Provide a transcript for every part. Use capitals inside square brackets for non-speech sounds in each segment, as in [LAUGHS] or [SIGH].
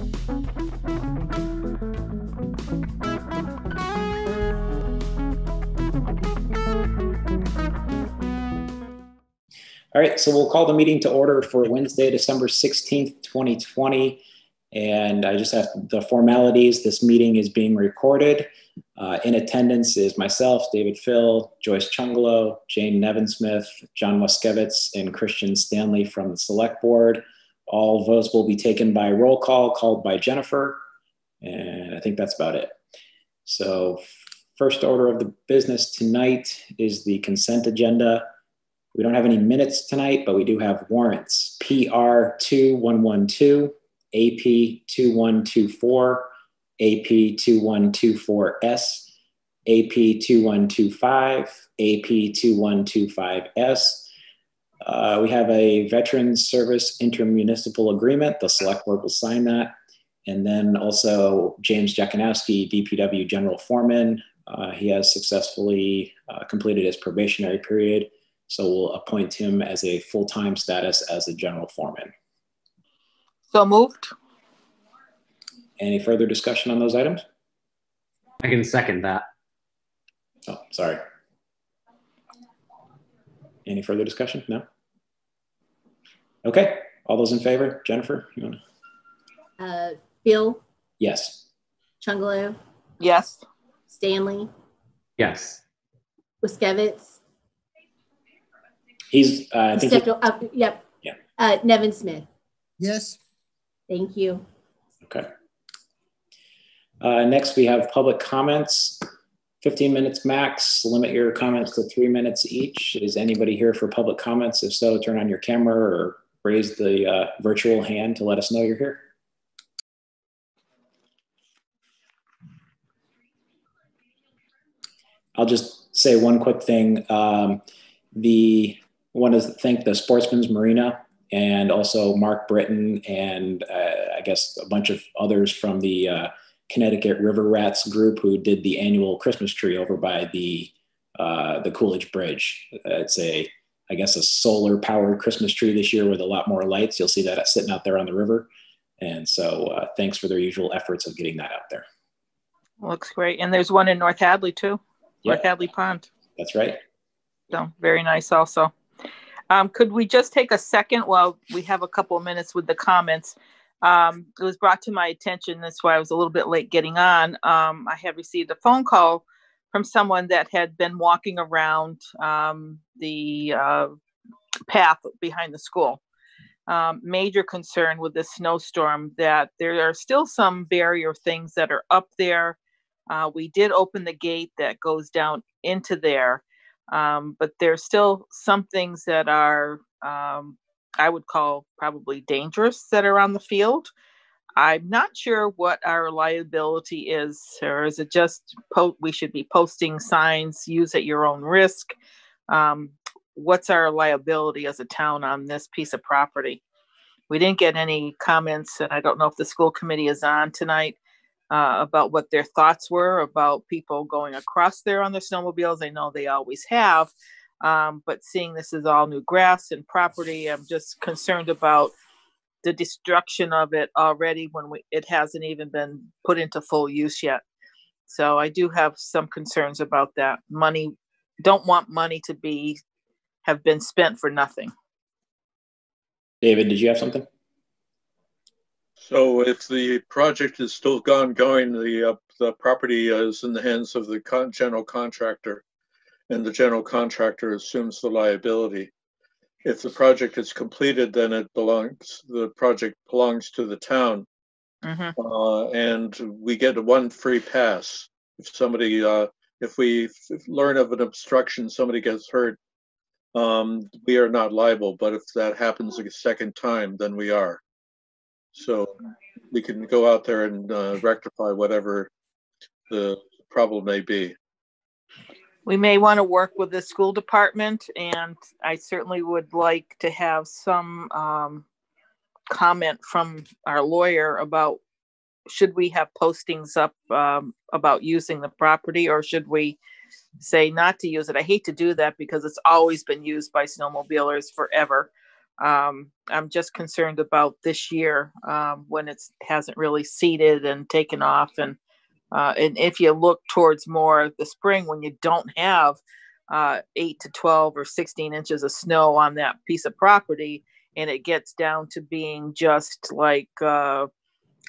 All right, so we'll call the meeting to order for Wednesday, December 16th, 2020. And I just have the formalities. This meeting is being recorded. Uh, in attendance is myself, David Fill, Joyce Chunglo, Jane Nevinsmith, John Waskiewicz, and Christian Stanley from the Select Board. All votes will be taken by roll call called by Jennifer. And I think that's about it. So first order of the business tonight is the consent agenda. We don't have any minutes tonight, but we do have warrants. PR 2112, AP 2124, AP 2124S, AP 2125, AP 2125S. Uh, we have a Veterans Service Intermunicipal Agreement. The Select Board will sign that. And then also James Jakanowski, DPW General Foreman. Uh, he has successfully uh, completed his probationary period so we'll appoint him as a full-time status as a general foreman. So moved. Any further discussion on those items? I can second that. Oh, sorry. Any further discussion? No? Okay, all those in favor? Jennifer, you want to? Uh, Fill? Yes. Chunglo? Yes. Stanley? Yes. Waskiewicz? He's, uh, I think. Stepped up, yep. Yeah. Uh, Nevinsmith. Yes. Thank you. Okay. Uh, next, we have public comments. 15 minutes max. Limit your comments to three minutes each. Is anybody here for public comments? If so, turn on your camera or raise the uh, virtual hand to let us know you're here. I'll just say one quick thing. Um, the want to thank the Sportsman's Marina and also Mark Britton and uh, I guess a bunch of others from the uh, Connecticut River Rats group who did the annual Christmas tree over by the uh, the Coolidge Bridge. It's a I guess a solar powered Christmas tree this year with a lot more lights. You'll see that sitting out there on the river. And so uh, thanks for their usual efforts of getting that out there. Looks great. And there's one in North Hadley too, yep. North Hadley Pond. That's right. So very nice also. Um, could we just take a second while we have a couple of minutes with the comments? Um, it was brought to my attention, that's why I was a little bit late getting on. Um, I had received a phone call from someone that had been walking around um, the uh, path behind the school. Um, major concern with this snowstorm that there are still some barrier things that are up there. Uh, we did open the gate that goes down into there. Um, but there's still some things that are, um, I would call probably dangerous that are on the field. I'm not sure what our liability is, or is it just po- we should be posting signs, use at your own risk? Um, what's our liability as a town on this piece of property? We didn't get any comments, and I don't know if the school committee is on tonight uh, about what their thoughts were about people going across there on their snowmobiles. I know they always have, um, but seeing this is all new grass and property, I'm just concerned about the destruction of it already when we, it hasn't even been put into full use yet. So I do have some concerns about that. Money, don't want money to be have been spent for nothing. David, did you have something? So if the project is still gone going, the, uh, the property is in the hands of the con general contractor and the general contractor assumes the liability. If the project is completed, then it belongs, the project belongs to the town. Mm-hmm. Uh, and we get one free pass. If somebody, uh, if we f- learn of an obstruction, somebody gets hurt, um, we are not liable. But if that happens a second time, then we are. So we can go out there and uh, rectify whatever the problem may be. We may want to work with the school department, and I certainly would like to have some um, comment from our lawyer about should we have postings up um, about using the property or should we say not to use it? I hate to do that because it's always been used by snowmobilers forever. Um, I'm just concerned about this year, um, when it hasn't really seeded and taken off and, uh, and if you look towards more the spring, when you don't have, uh, eight to 12 or 16 inches of snow on that piece of property, and it gets down to being just like, uh,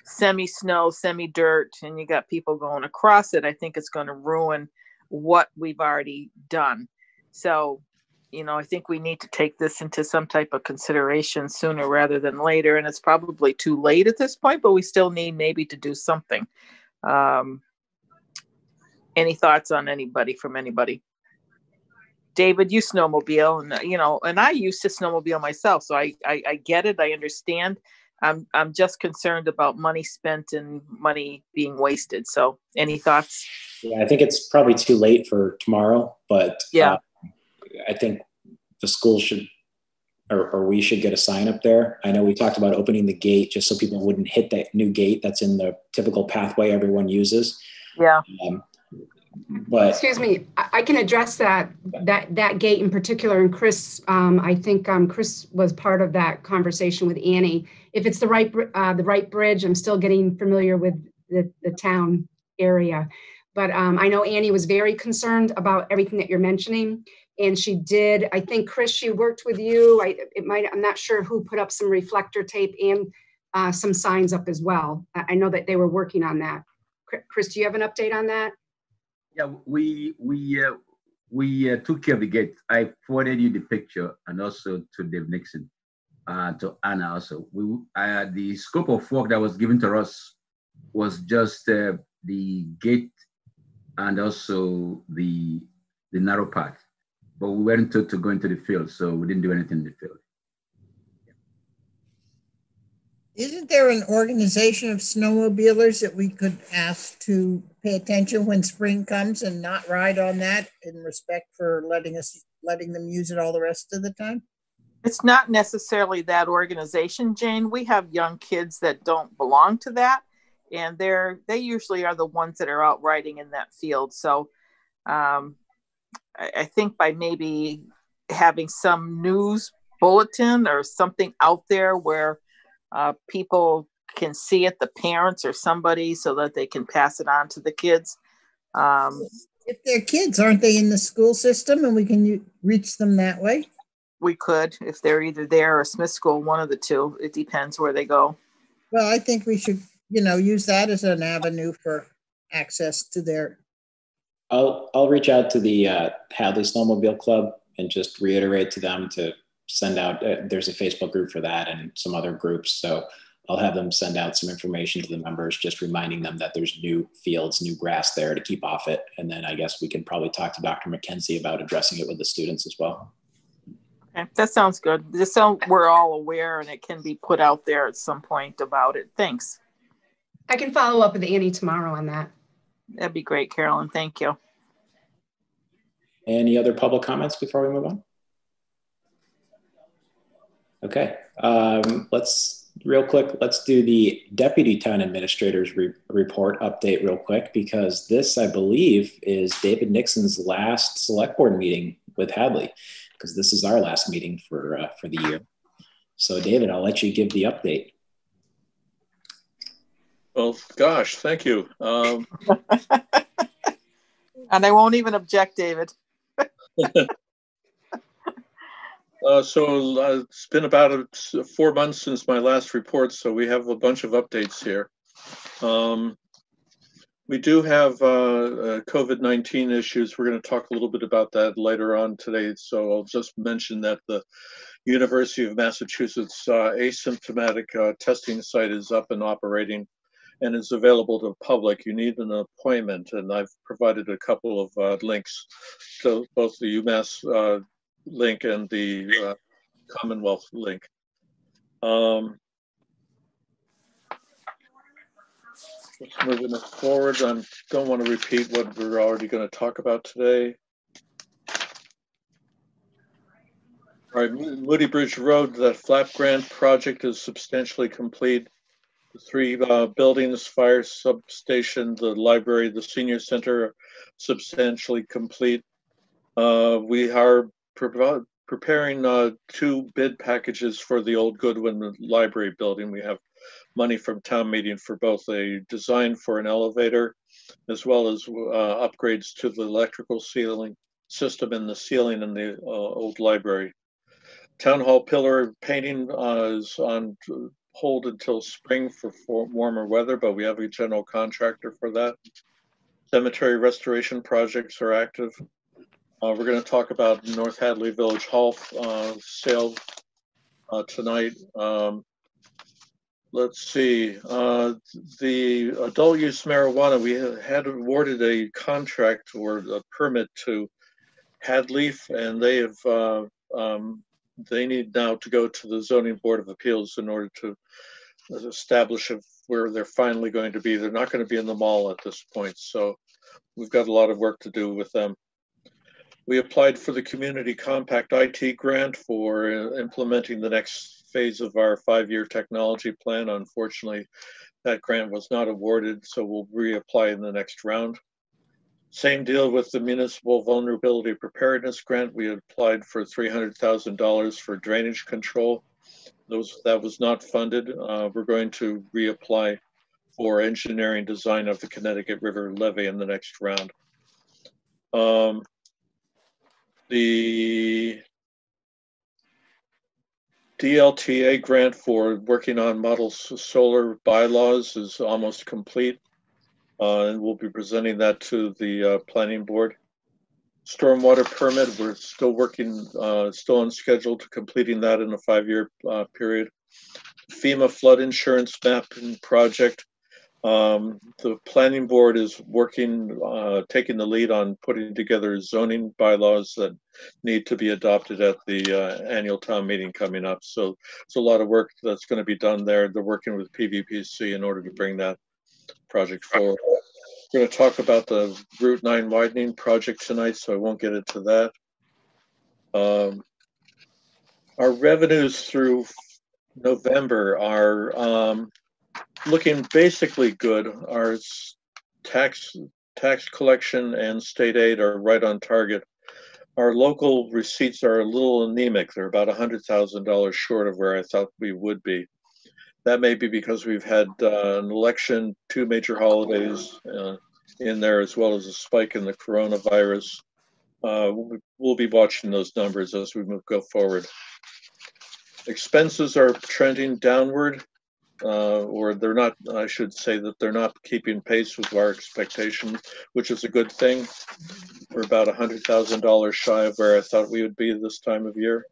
semi snow, semi dirt, and you got people going across it, I think it's going to ruin what we've already done. So, you know, I think we need to take this into some type of consideration sooner rather than later. And it's probably too late at this point, but we still need maybe to do something. Um, any thoughts on anybody from anybody? David, you snowmobile, and you know, and I used to snowmobile myself, so I, I I get it. I understand. I'm I'm just concerned about money spent and money being wasted. So, any thoughts? Yeah, I think it's probably too late for tomorrow, but Yeah. uh, I think the school should, or, or we should get a sign up there. I know we talked about opening the gate just so people wouldn't hit that new gate that's in the typical pathway everyone uses. Yeah. Um, but Excuse me, I I can address that, that, that gate in particular. And Chris, um, I think, um, Chris was part of that conversation with Annie. If it's the right, uh, the right bridge, I'm still getting familiar with the, the town area. But, um, I know Annie was very concerned about everything that you're mentioning. And she did, I think, Chris, she worked with you. I, it might, I'm not sure who put up some reflector tape and, uh, some signs up as well. I, know that they were working on that. Chris, do you have an update on that? Yeah, we we uh, we uh, took care of the gate. I forwarded you the picture and also to Dave Nixon, uh, to Anna also. We uh, the scope of work that was given to us was just uh, the gate and also the the narrow path, but we weren't told to go into the field, so we didn't do anything in the field. Isn't there an organization of snowmobilers that we could ask to pay attention when spring comes and not ride on that in respect for letting us, letting them use it all the rest of the time? It's not necessarily that organization, Jane. We have young kids that don't belong to that, and they're they usually are the ones that are out riding in that field. So, um, I, I think by maybe having some news bulletin or something out there where uh, people can see it, the parents or somebody, so that they can pass it on to the kids. Um, If they're kids, aren't they in the school system and we can reach them that way? we could, if they're either there or Smith School, one of the two. It depends where they go. Well, I think we should, you know, use that as an avenue for access to their, I'll I'll reach out to the uh, Hadley Snowmobile Club and just reiterate to them to send out. Uh, there's a Facebook group for that and some other groups, so I'll have them send out some information to the members, just reminding them that there's new fields, new grass there to keep off it, and then I guess we can probably talk to Dr. McKenzie about addressing it with the students as well. Okay, that sounds good. Just so we're all aware and it can be put out there at some point about it. Thanks. I can follow up with Annie tomorrow on that. That'd be great, Carolyn. Thank you. Any other public comments before we move on? Okay, um, let's real quick. Let's do the deputy town administrator's re- report update real quick because this, I believe, is David Nixon's last select board meeting with Hadley because this is our last meeting for uh, for the year. So, David, I'll let you give the update. Well, gosh, thank you. Um, [LAUGHS] And I won't even object, David. [LAUGHS] Uh, so uh, it's been about uh, four months since my last report, so we have a bunch of updates here. Um, we do have uh, uh, COVID-19 issues. We're going to talk a little bit about that later on today. So I'll just mention that the University of Massachusetts uh, asymptomatic uh, testing site is up and operating and is available to the public. You need an appointment, and I've provided a couple of uh, links to both the UMass uh, link and the uh, Commonwealth link. Um, moving forward. I don't want to repeat what we're already going to talk about today. All right, Mo- Moody Bridge Road, the flap grant project is substantially complete. The three uh, buildings, fire substation, the library, the senior center, are substantially complete. Uh, we are provo- preparing uh, two bid packages for the old Goodwin Library building. We have money from town meeting for both a design for an elevator as well as uh, upgrades to the electrical ceiling system in the ceiling in the uh, old library. Town hall pillar painting uh, is on hold until spring for, for warmer weather, but we have a general contractor for that. Cemetery restoration projects are active. Uh, we're going to talk about North Hadley Village Hall uh, sale uh, tonight. Um, let's see. Uh, the adult use marijuana, we had awarded a contract or a permit to Hadleaf, and they have uh, um, they need now to go to the zoning board of appeals in order to establish where they're finally going to be. They're not going to be in the mall at this point, so we've got a lot of work to do with them. We applied for the community compact IT grant for uh, implementing the next phase of our five-year technology plan. Unfortunately, that grant was not awarded, so we'll reapply in the next round. Same deal with the Municipal Vulnerability Preparedness Grant. We applied for $300,000 for drainage control. Those, that was not funded. Uh, we're going to reapply for engineering design of the Connecticut River levee in the next round. Um, the DLTA grant for working on model solar bylaws is almost complete uh, and we'll be presenting that to the uh, planning board. Stormwater permit, we're still working, uh, still on schedule to completing that in a five-year uh, period. FEMA flood insurance mapping project. Um, the planning board is working, uh, taking the lead on putting together zoning bylaws that need to be adopted at the uh, annual town meeting coming up. So it's a lot of work that's going to be done there. They're working with PVPC in order to bring that project 4. We're going to talk about the Route 9 widening project tonight, so I won't get into that. Um, our revenues through November are um, looking basically good. Our tax tax collection and state aid are right on target. Our local receipts are a little anemic. They're about $100,000 short of where I thought we would be that may be because we've had uh, an election, two major holidays uh, in there, as well as a spike in the coronavirus. Uh, we'll be watching those numbers as we move go forward. Expenses are trending downward, uh, or they're not. I should say that they're not keeping pace with our expectations, which is a good thing. We're about $100,000 shy of where I thought we would be this time of year.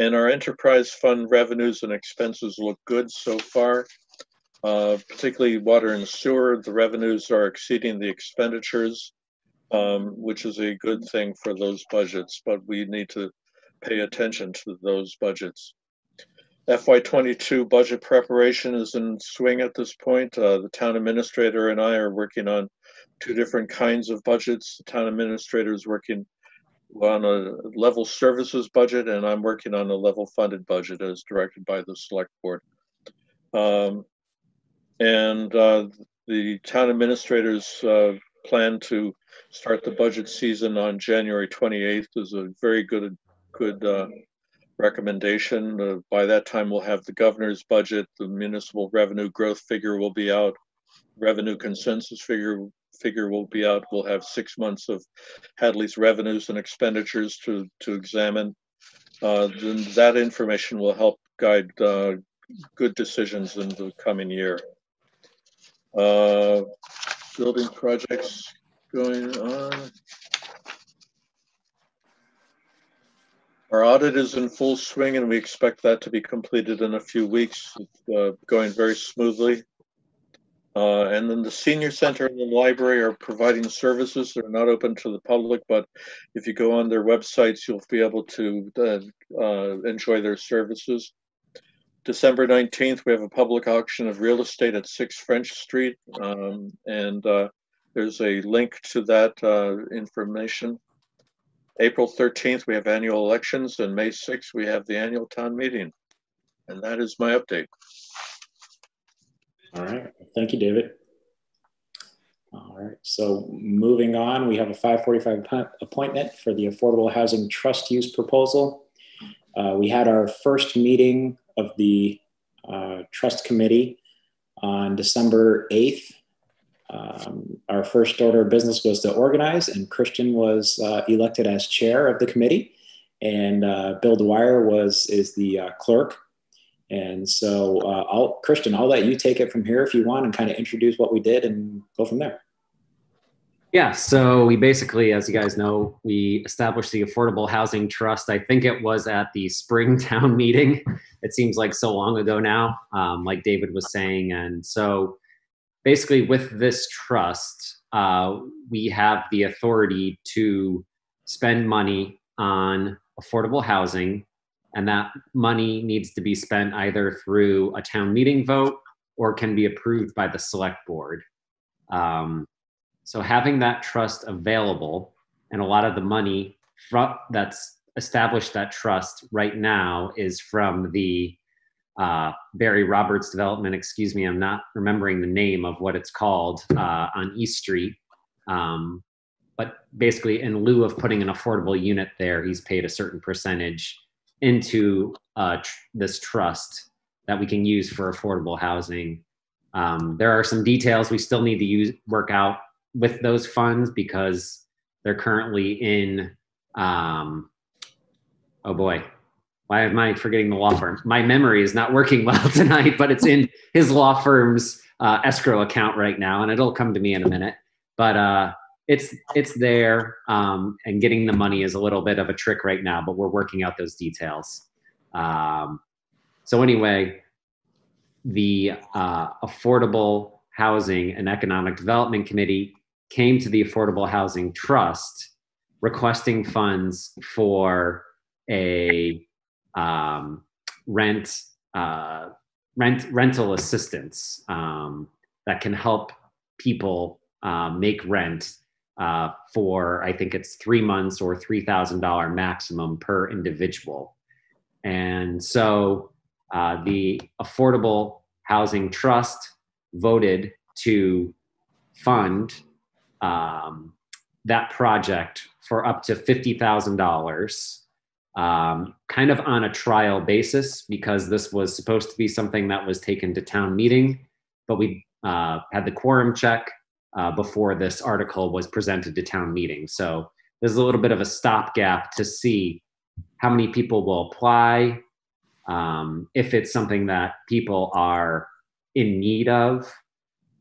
And our enterprise fund revenues and expenses look good so far, uh, particularly water and sewer. The revenues are exceeding the expenditures, um, which is a good thing for those budgets, but we need to pay attention to those budgets. FY22 budget preparation is in swing at this point. Uh, the town administrator and I are working on two different kinds of budgets. The town administrator is working on a level services budget, and I'm working on a level funded budget as directed by the select board. Um, and uh, the town administrators uh, plan to start the budget season on January 28th is a very good good uh, recommendation. Uh, by that time, we'll have the governor's budget, the municipal revenue growth figure will be out, revenue consensus figure figure will be out. We'll have six months of Hadley's revenues and expenditures to, to examine. Uh, then that information will help guide uh, good decisions in the coming year. Uh, building projects going on. Our audit is in full swing and we expect that to be completed in a few weeks. Uh, going very smoothly. Uh, and then the senior center and the library are providing services. They're not open to the public, but if you go on their websites, you'll be able to uh, uh, enjoy their services. December 19th, we have a public auction of real estate at 6 French Street. Um, and uh, there's a link to that uh, information. April 13th, we have annual elections, and May 6th, we have the annual town meeting. And that is my update. All right. Thank you, David. All right, so moving on, we have a 545 appointment for the Affordable Housing Trust Use Proposal. Uh, we had our first meeting of the uh, Trust Committee on December 8th. Um, our first order of business was to organize, and Christian was uh, elected as chair of the committee, and uh, Bill Dwyer was is the uh, clerk. And so, uh, I'll, Christian, I'll let you take it from here if you want, and kind of introduce what we did, and go from there. Yeah, so we basically, as you guys know, we established the Affordable Housing Trust. I think it was at the Springtown [LAUGHS] meeting. It seems like so long ago now, um, like David was saying. And so basically, with this trust, uh, we have the authority to spend money on affordable housing. And that money needs to be spent either through a town meeting vote or can be approved by the select board. Um, so having that trust available and a lot of the money that's established that trust right now is from the uh, Barry Roberts development. Excuse me, I'm not remembering the name of what it's called uh, on East Street. Um, but basically, in lieu of putting an affordable unit there, he's paid a certain percentage into uh, tr- this trust that we can use for affordable housing. Um, there are some details we still need to use work out with those funds because they're currently in um, oh boy why am i forgetting the law firm my memory is not working [LAUGHS] well tonight but it's in his law firm's uh, escrow account right now and it'll come to me in a minute but uh, it's it's there um, and getting the money is a little bit of a trick right now but we're working out those details. Um, so anyway the uh, affordable housing and economic development committee came to the Affordable Housing Trust requesting funds for a um, rent uh, rent rental assistance um, that can help people uh, make rent uh, for I think it's three months or three thousand dollar maximum per individual, and so uh, the Affordable Housing Trust voted to fund um, that project for up to $50,000, um, kind of on a trial basis, because this was supposed to be something that was taken to town meeting, but we uh, had the quorum check uh, before this article was presented to town meeting. So there's a little bit of a stopgap to see how many people will apply, um, if it's something that people are in need of.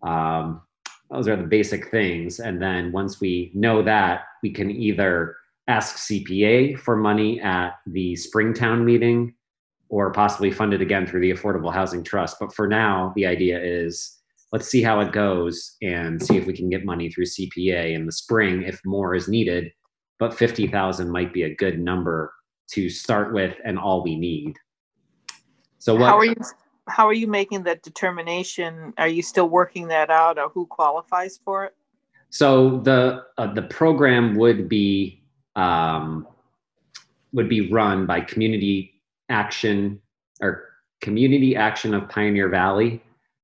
Um, those are the basic things. And then once we know that, we can either ask CPA for money at the Springtown meeting or possibly fund it again through the Affordable Housing Trust. But for now, the idea is let's see how it goes and see if we can get money through CPA in the spring if more is needed. But 50,000 might be a good number to start with and all we need. So what How are you, how are you making that determination? Are you still working that out or who qualifies for it? So the uh, the program would be um, would be run by Community Action or Community Action of Pioneer Valley,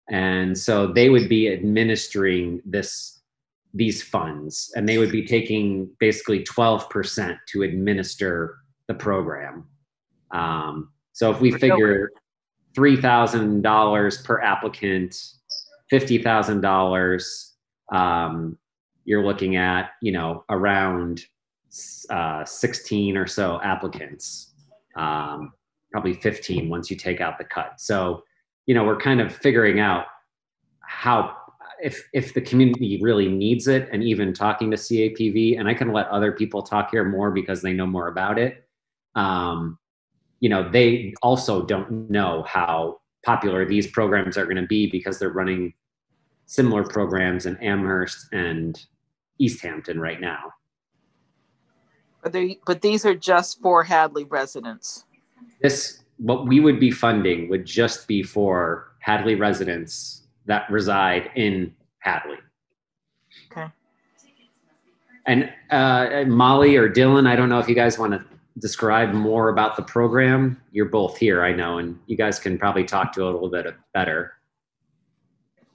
and so they would be administering this these funds, and they would be taking basically twelve percent to administer the program. Um, so if we figure three thousand dollars per applicant, fifty thousand dollars. Um, you're looking at you know around uh, 16 or so applicants um, probably 15 once you take out the cut so you know we're kind of figuring out how if if the community really needs it and even talking to capv and i can let other people talk here more because they know more about it um, you know they also don't know how popular these programs are going to be because they're running similar programs in amherst and Easthampton right now. But they, but these are just for Hadley residents. This, what we would be funding would just be for Hadley residents that reside in Hadley. Okay. And uh, Molly or Dylan, I don't know if you guys want to describe more about the program. You're both here, I know, and you guys can probably talk to it a little bit better.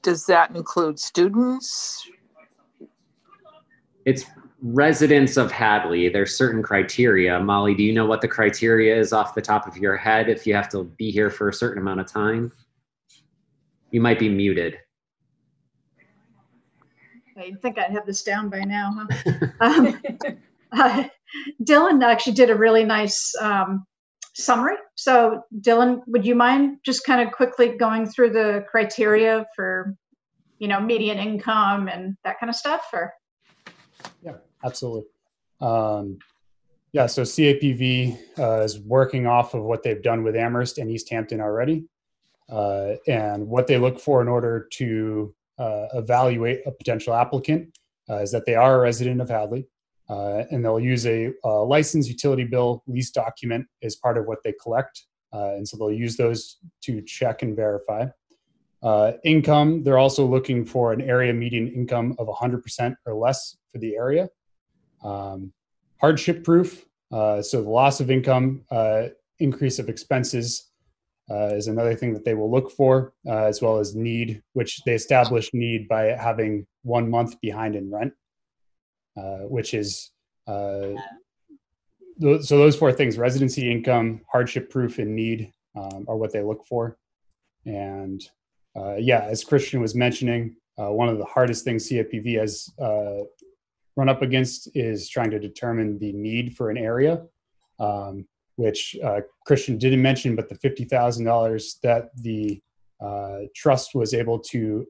Does that include students, It's residents of Hadley. There's certain criteria. Molly, do you know what the criteria is off the top of your head if you have to be here for a certain amount of time? You might be muted. I think I'd have this down by now, huh? [LAUGHS] um, uh, Dylan actually did a really nice um, summary. So, Dylan, would you mind just kind of quickly going through the criteria for, you know, median income and that kind of stuff? Or yeah, absolutely. Um, yeah, so CAPV uh, is working off of what they've done with Amherst and Easthampton already, uh, and what they look for in order to uh, evaluate a potential applicant uh, is that they are a resident of Hadley, uh, and they'll use a, a license utility bill lease document as part of what they collect. Uh, and so they'll use those to check and verify. Income, they're also looking for an area median income of 100% or less for the area. Um, hardship proof, uh, so the loss of income, uh, increase of expenses uh, is another thing that they will look for, as well as need, which they establish need by having one month behind in rent. Uh, which is uh, th- so those four things: residency, income, hardship proof, and need um, are what they look for. And uh, yeah, as Christian was mentioning, uh, one of the hardest things CAPV has uh, run up against is trying to determine the need for an area. Um, which Christian didn't mention, but the fifty thousand dollars that the trust was able to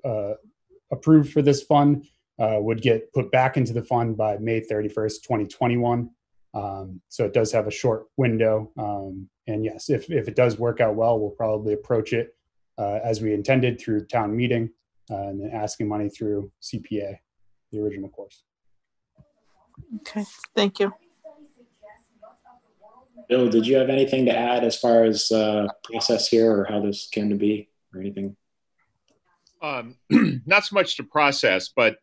approve for this fund uh, would get put back into the fund by May 31st, 2021. Um, so it does have a short window. Um, and yes, if, if it does work out well, we'll probably approach it uh, as we intended through town meeting uh, and then asking money through CPA, the original course. Okay, thank you. Bill, did you have anything to add as far as uh, process here or how this came to be or anything? Um, [CLEARS THROAT] not so much to process, but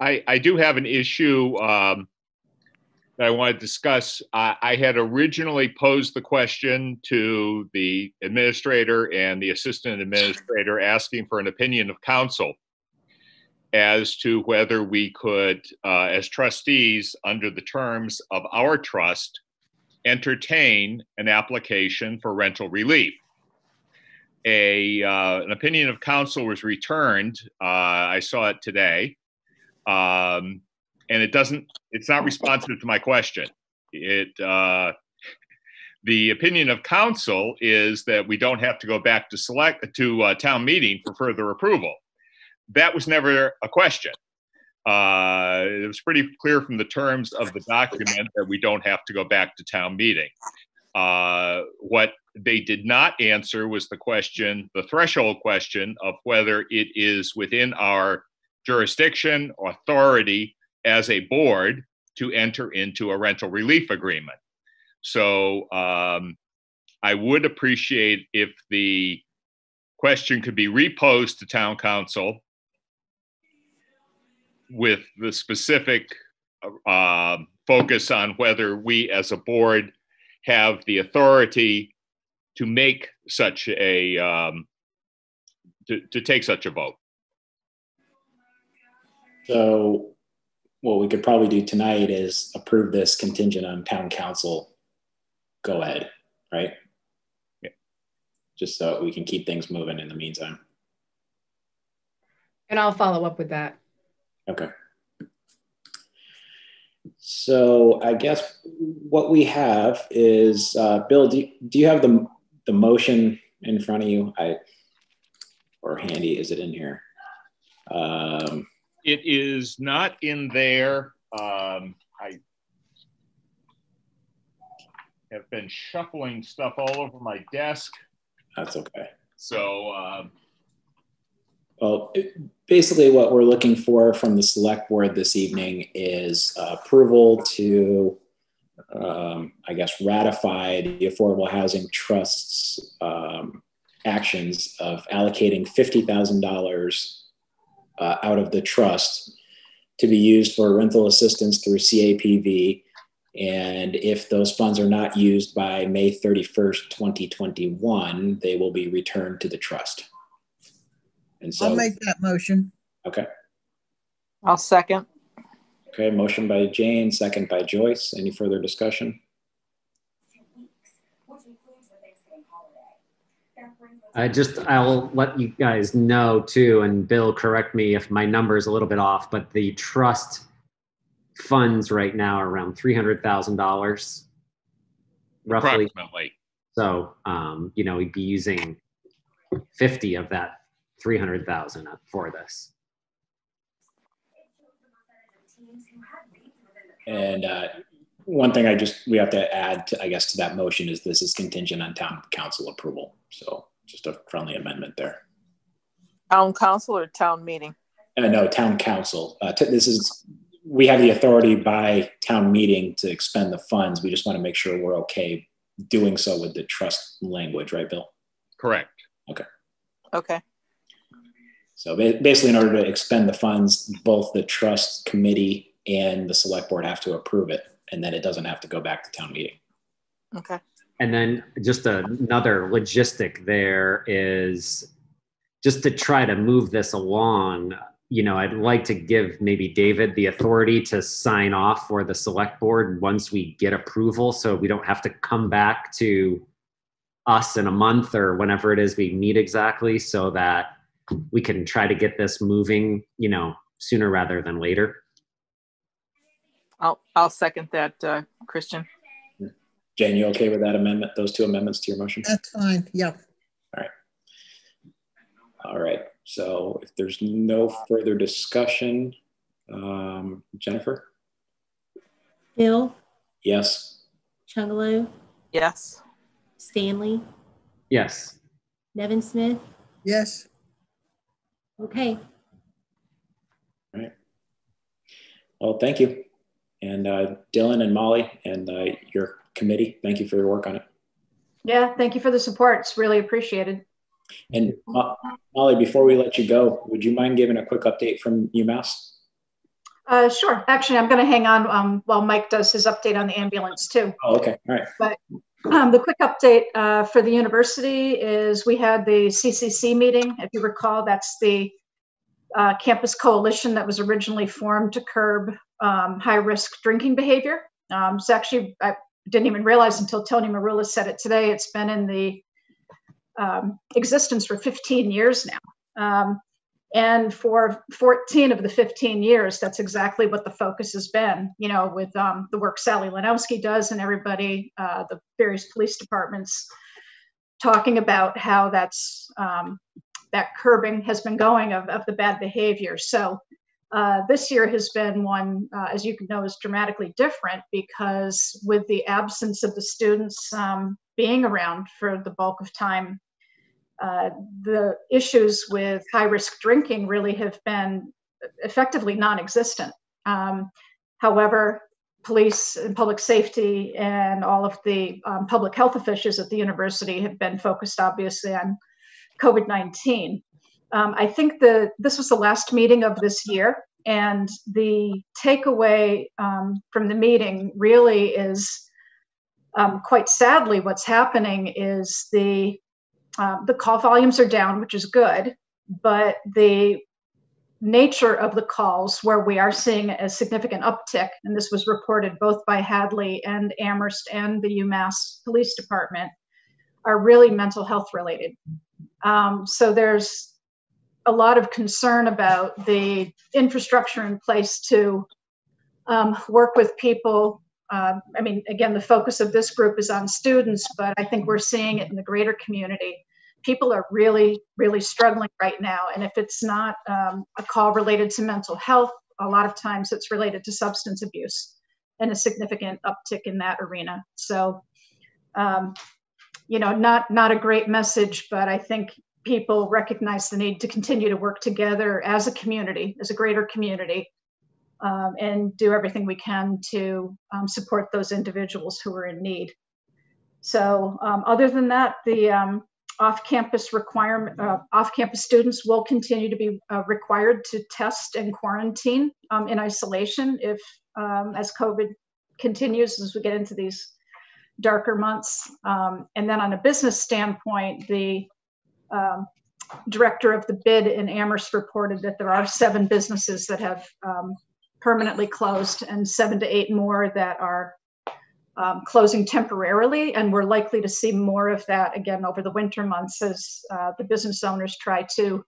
I, I do have an issue um, that I want to discuss. I, I had originally posed the question to the administrator and the assistant administrator asking for an opinion of counsel as to whether we could, uh, as trustees, under the terms of our trust, entertain an application for rental relief. A, uh, an opinion of counsel was returned. Uh, I saw it today um, and it doesn't it's not responsive to my question it uh, the opinion of counsel is that we don't have to go back to select to uh, town meeting for further approval that was never a question uh, it was pretty clear from the terms of the document that we don't have to go back to town meeting uh, what they did not answer was the question the threshold question of whether it is within our jurisdiction, authority as a board to enter into a rental relief agreement. So um, I would appreciate if the question could be reposed to town counsel with the specific uh, focus on whether we as a board have the authority to make such a um, to, to take such a vote. So what we could probably do tonight is approve this contingent on town counsel. Go ahead, right? Yeah. Just so we can keep things moving in the meantime. And I'll follow up with that. Okay. So I guess what we have is, uh, Bill, do you, do you have the, the motion in front of you? I, or handy, is it in here? Um, it is not in there. Um, I have been shuffling stuff all over my desk. That's okay. So, um, well, basically, what we're looking for from the select board this evening is approval to, um, I guess, ratify the Affordable Housing Trust's um, actions of allocating fifty thousand dollars uh, out of the trust to be used for rental assistance through CAPV. And if those funds are not used by May 31st, 2021, they will be returned to the trust. And so I'll make that motion. Okay. I'll second. Okay, motion by Jane, second by Joyce. Any further discussion? I just, I'll let you guys know too, and Bill, correct me if my number is a little bit off, but the trust funds right now are around three hundred thousand dollars. Roughly, Approximately. so, um, you know, we'd be using fifty of that three hundred thousand for this. And uh, one thing I just, we have to add, to, I guess, to that motion is this is contingent on town counsel approval. So just a friendly amendment there. Town counsel or town meeting? Uh, no, town counsel. Uh, t- this is, we have the authority by town meeting to expend the funds. We just want to make sure we're okay doing so with the trust language, right, Bill? Correct. Okay. Okay, So basically, in order to expend the funds, both the trust committee and the select board have to approve it, and then it doesn't have to go back to town meeting. okay. And then just another logistic there is just to try to move this along, you know, I'd like to give maybe David the authority to sign off for the select board once we get approval, so we don't have to come back to us in a month or whenever it is we meet exactly, so that we can try to get this moving, you know, sooner rather than later. I'll, I'll second that, uh, Christian. Jane, you okay with that amendment, those two amendments to your motion? That's fine, yeah. All right. All right. so if there's no further discussion, um, Jennifer? Fill, Yes? Chunglo, Yes, Stanley, Yes. Nevinsmith. Yes, Okay, All right. Well, thank you. And uh, Dylan and Molly and uh, your committee, thank you for your work on it. Yeah, thank you for the support. It's really appreciated. And uh, Molly, before we let you go, would you mind giving a quick update from UMass? Uh, sure. Actually, I'm going to hang on um, while Mike does his update on the ambulance too. Oh, okay, all right. Um, the quick update uh, for the university is we had the CCC meeting. If you recall, that's the uh, campus coalition that was originally formed to curb um, high risk drinking behavior. Um, it's actually, I didn't even realize until Tony Marula said it today. It's been in the um, existence for 15 years now. And for 14 of the 15 years, that's exactly what the focus has been, you know, with um, the work Sally Linowski does and everybody, uh, the various police departments talking about how that's um, that curbing has been going of, of the bad behavior. So uh, this year has been one, uh, as you can know, is dramatically different because with the absence of the students um, being around for the bulk of time, uh, the issues with high risk drinking really have been effectively non existent. Um, however, police and public safety and all of the um, public health officials at the university have been focused obviously on COVID 19. Um, I think the this was the last meeting of this year, and the takeaway um, from the meeting really is um, quite sadly what's happening is the uh, the call volumes are down, which is good, but the nature of the calls where we are seeing a significant uptick, and this was reported both by Hadley and Amherst and the UMass Police Department, are really mental health related. Um, so there's a lot of concern about the infrastructure in place to um, work with people. Um, I mean, again, the focus of this group is on students, but I think we're seeing it in the greater community. People are really, really struggling right now. And if it's not um, a call related to mental health, a lot of times it's related to substance abuse and a significant uptick in that arena. So, um, you know, not not a great message, but I think people recognize the need to continue to work together as a community, as a greater community, um, and do everything we can to um, support those individuals who are in need. So, um, other than that, the um, off-campus requirement, uh, off-campus students will continue to be uh, required to test and quarantine um, in isolation if, um, as COVID continues, as we get into these darker months. Um, and then on a business standpoint, the um, director of the bid in Amherst reported that there are seven businesses that have um, permanently closed and seven to eight more that are um, closing temporarily. And we're likely to see more of that again over the winter months as uh, the business owners try to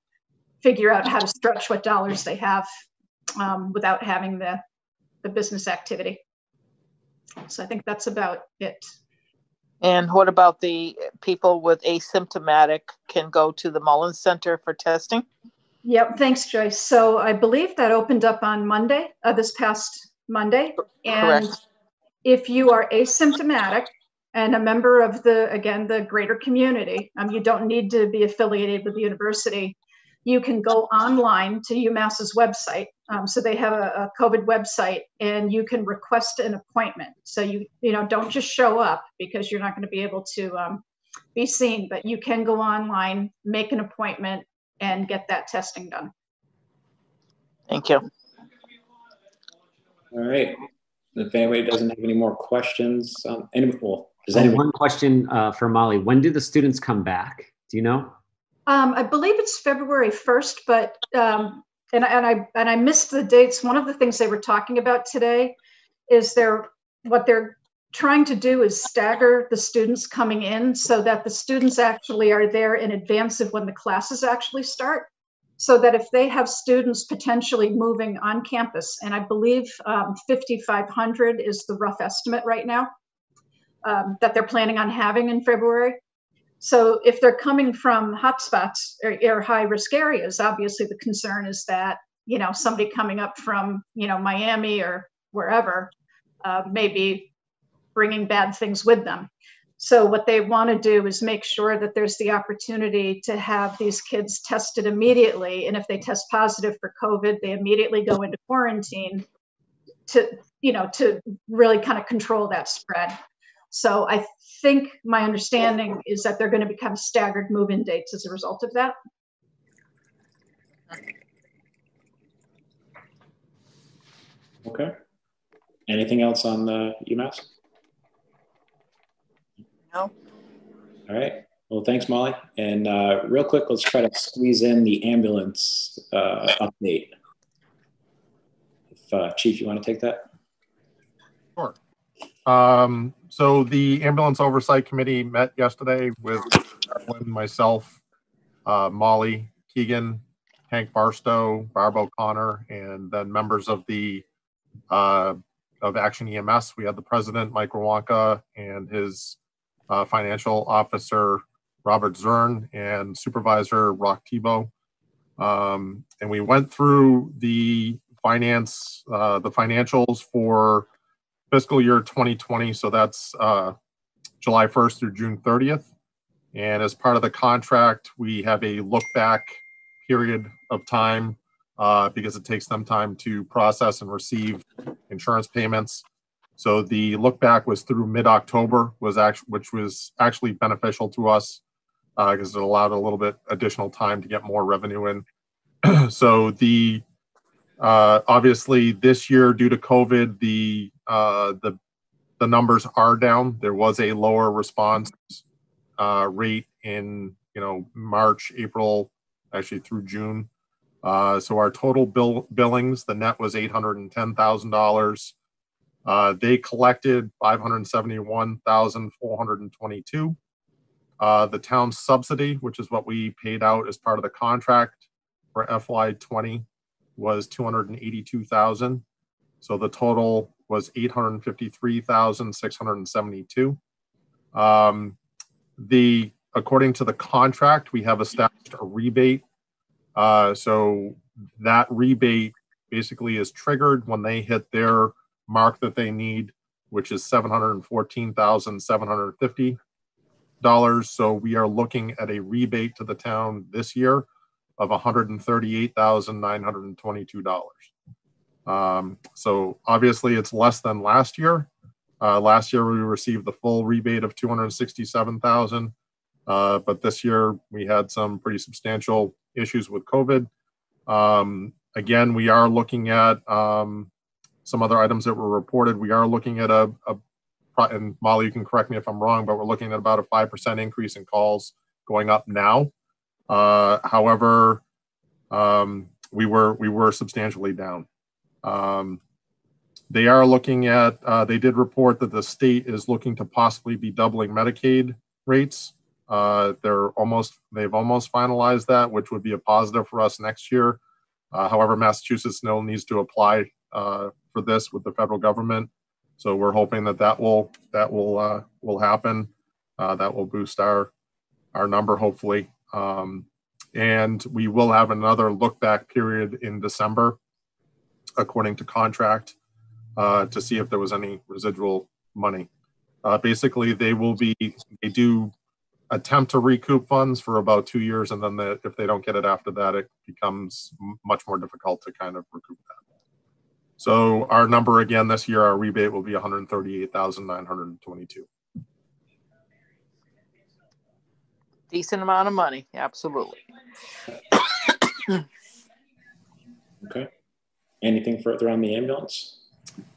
figure out how to stretch what dollars they have um, without having the, the business activity. So I think that's about it. And what about the people with asymptomatic can go to the Mullins Center for testing? Yep, thanks, Joyce. So I believe that opened up on Monday, uh, this past Monday. And Correct. If you are asymptomatic and a member of the, again, the greater community, um, you don't need to be affiliated with the university. You can go online to UMass's website. Um, so they have a, a COVID website and you can request an appointment. So you, you know, don't just show up because you're not going to be able to um, be seen, but you can go online, make an appointment and get that testing done. Thank you. All right. If anybody doesn't have any more questions, um, any, well, does Oh, anyone? one question uh, for Molly. When do the students come back? Do you know? Um, I believe it's February 1st, but, um, and, I- and I, and I missed the dates. One of the things they were talking about today is they're, what they're trying to do is stagger the students coming in so that the students actually are there in advance of when the classes actually start. So that if they have students potentially moving on campus, and I believe um, 5,500 is the rough estimate right now um, that they're planning on having in February. So if they're coming from hotspots or, or high risk areas, obviously the concern is that, you know, somebody coming up from, you know, Miami or wherever uh, may be bringing bad things with them. So what they want to do is make sure that there's the opportunity to have these kids tested immediately. And if they test positive for COVID, they immediately go into quarantine to, you know, to really kind of control that spread. So I think my understanding is that they're going to become staggered move-in dates as a result of that. Okay. Anything else on the UMass? No. All right. Well, thanks, Molly. And uh, real quick, let's try to squeeze in the ambulance uh, update. If uh, Chief, you want to take that? Sure. Um, so the ambulance oversight committee met yesterday with myself, uh, Molly Keegan, Hank Barstow, Barb O'Connor, and then members of the uh, of Action EMS. We had the president, Mike Rawanka, and his uh, financial officer, Robert Zern, and supervisor, Rock Tebow. Um, and we went through the finance, uh, the financials for fiscal year 2020. So that's uh, July 1st through June 30th. And as part of the contract, we have a look back period of time uh, because it takes them time to process and receive insurance payments. So the look back was through mid-October, was actually which was actually beneficial to us because it allowed a little bit additional time to get more revenue in. [CLEARS THROAT] so the uh, obviously this year due to COVID, the uh, the the numbers are down. There was a lower response uh, rate in you know March, April, actually through June. Uh, so our total bill billings, the net was eight hundred and ten thousand dollars. Uh, they collected five hundred seventy-one thousand four hundred and twenty-two. Uh, the town subsidy, which is what we paid out as part of the contract for FY twenty, was two hundred and eighty-two thousand. So the total was eight hundred and fifty-three thousand six hundred and seventy-two. Um, the according to the contract, we have established a rebate. Uh, so that rebate basically is triggered when they hit their mark that they need, which is seven hundred and fourteen thousand seven hundred and fifty dollars. So we are looking at a rebate to the town this year of hundred and thirty-eight thousand nine hundred and twenty-two dollars. Um, so obviously it's less than last year. Uh, last year we received the full rebate of two hundred sixty-seven thousand. Uh, but this year we had some pretty substantial issues with COVID. Um, again, we are looking at um, some other items that were reported. We are looking at a, a and Molly, you can correct me if I'm wrong, but we're looking at about a five percent increase in calls going up now. Uh, however, um, we were we were substantially down. Um, They are looking at, uh, they did report that the state is looking to possibly be doubling Medicaid rates. Uh, they're almost, they've almost finalized that, which would be a positive for us next year. Uh, however, Massachusetts still needs to apply uh, for this with the federal government. So we're hoping that that will that will uh, will happen. Uh, that will boost our our number hopefully. Um, and we will have another look back period in December, according to contract, uh, to see if there was any residual money. Uh, basically, they will be they do attempt to recoup funds for about two years, and then the, if they don't get it after that, it becomes much more difficult to kind of recoup that. So our number again this year, our rebate will be 138,922. Decent amount of money, absolutely. Okay. Anything further on the ambulance?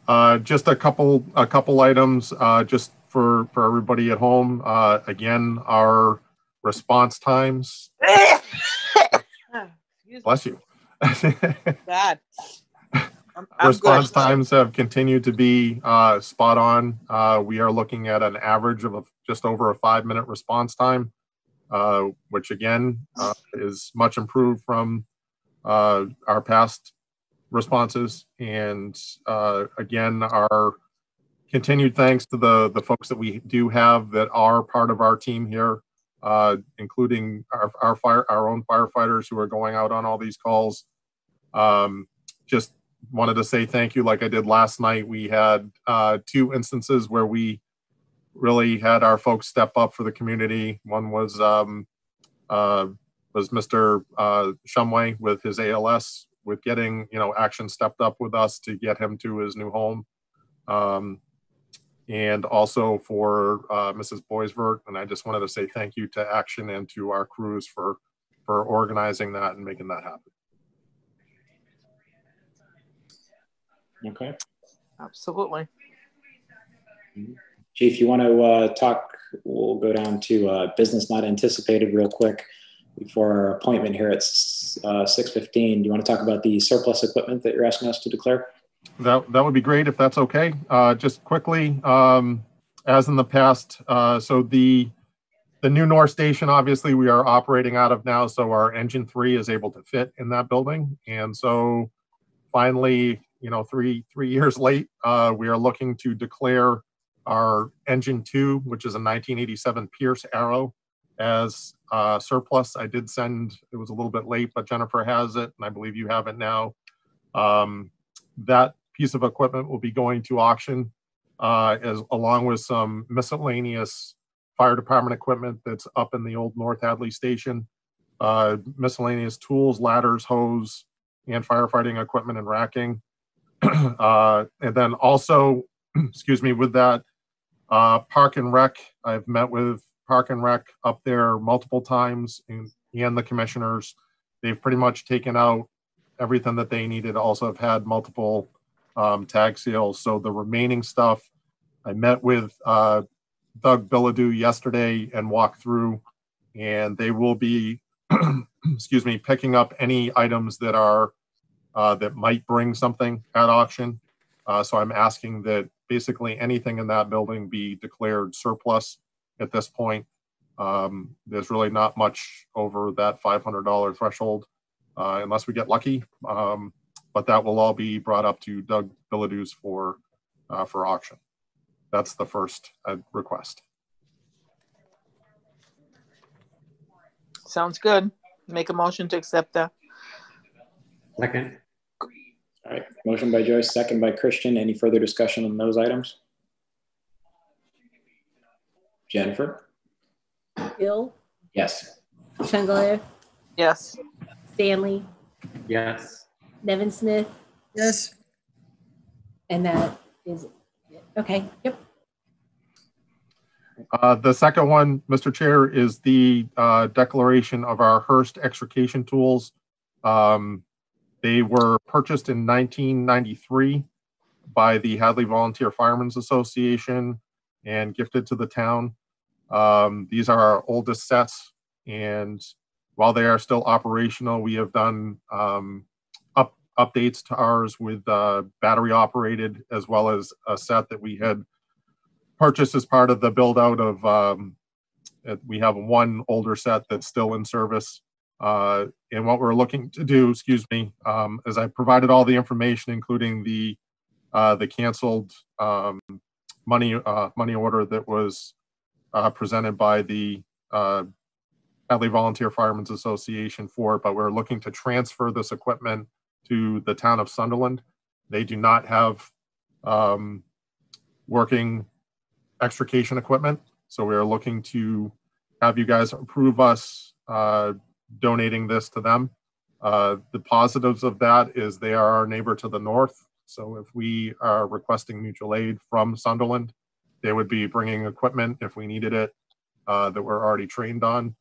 Uh, just a couple, a couple items, uh, just for, for everybody at home. Uh, again, our response times, [LAUGHS] bless you. [LAUGHS] bad. I'm, Response good. times have continued to be, uh, spot on. Uh, we are looking at an average of a- just over a five minute response time. Uh, which again, uh, is much improved from, uh, our past responses. And, uh, again, our continued thanks to the, the folks that we do have that are part of our team here, including our, our fire, our own firefighters who are going out on all these calls. Um, just wanted to say thank you like I did last night. We had, uh, two instances where we really had our folks step up for the community. One was, um, uh, was Mr. Uh, Shumway with his ALS with getting, you know, action stepped up with us to get him to his new home. Um, and also for uh, Mrs. Boisvert. And I just wanted to say thank you to Action and to our crews for for organizing that and making that happen. Okay. Absolutely. Chief, you want to uh, talk? We'll go down to uh, business not anticipated real quick before our appointment here at uh, 6:15. Do you want to talk about the surplus equipment that you're asking us to declare? That that would be great if that's okay. Uh, just quickly, um, as in the past, uh, so the the new North Station, obviously, we are operating out of now, so our engine three is able to fit in that building, and so finally, you know, three three years late, uh, we are looking to declare our engine two, which is a 1987 Pierce Arrow, as uh, surplus. I did send; it was a little bit late, but Jennifer has it, and I believe you have it now. Um, that piece of equipment will be going to auction uh, as along with some miscellaneous fire department equipment that's up in the old North Hadley station, uh, miscellaneous tools, ladders, hose, and firefighting equipment and racking. [CLEARS THROAT] uh, and then also, [CLEARS THROAT] excuse me, with that, uh, Park and Rec, I've met with Park and Rec up there multiple times and, and the commissioners. They've pretty much taken out everything that they needed. Also have had multiple um, tag seals. So the remaining stuff, I met with uh, Doug Billadu yesterday and walked through, and they will be, [CLEARS THROAT] excuse me, picking up any items that are uh, that might bring something at auction. Uh, so I'm asking that basically anything in that building be declared surplus at this point. Um, there's really not much over that $500 threshold uh, unless we get lucky. Um, but that will all be brought up to Doug Billadu's for uh, for auction. That's the first uh, request. Sounds good. Make a motion to accept that. Second. All right. Motion by Joyce, second by Christian. Any further discussion on those items? Jennifer? Fill, Yes. Chunglo, Yes. Stanley, Yes. Nevinsmith, Yes, and that is, it. okay, yep. Uh, the second one, Mr. Chair, is the uh, declaration of our Hurst extrication tools. Um, they were purchased in 1993 by the Hadley Volunteer Firemen's Association and gifted to the town. Um, these are our oldest sets, and while they are still operational, we have done um, up updates to ours with uh, battery operated, as well as a set that we had purchased as part of the build out of. Um, we have one older set that's still in service. Uh, and what we're looking to do, excuse me, um, is I provided all the information, including the uh, the canceled um, money uh, money order that was uh, presented by the uh, Hadley Volunteer Firemen's Association for, but we're looking to transfer this equipment to the town of Sunderland. They do not have um, working extrication equipment, so we are looking to have you guys approve us uh, donating this to them. Uh, the positives of that is they are our neighbor to the north. So if we are requesting mutual aid from Sunderland, they would be bringing equipment if we needed it uh, that we're already trained on.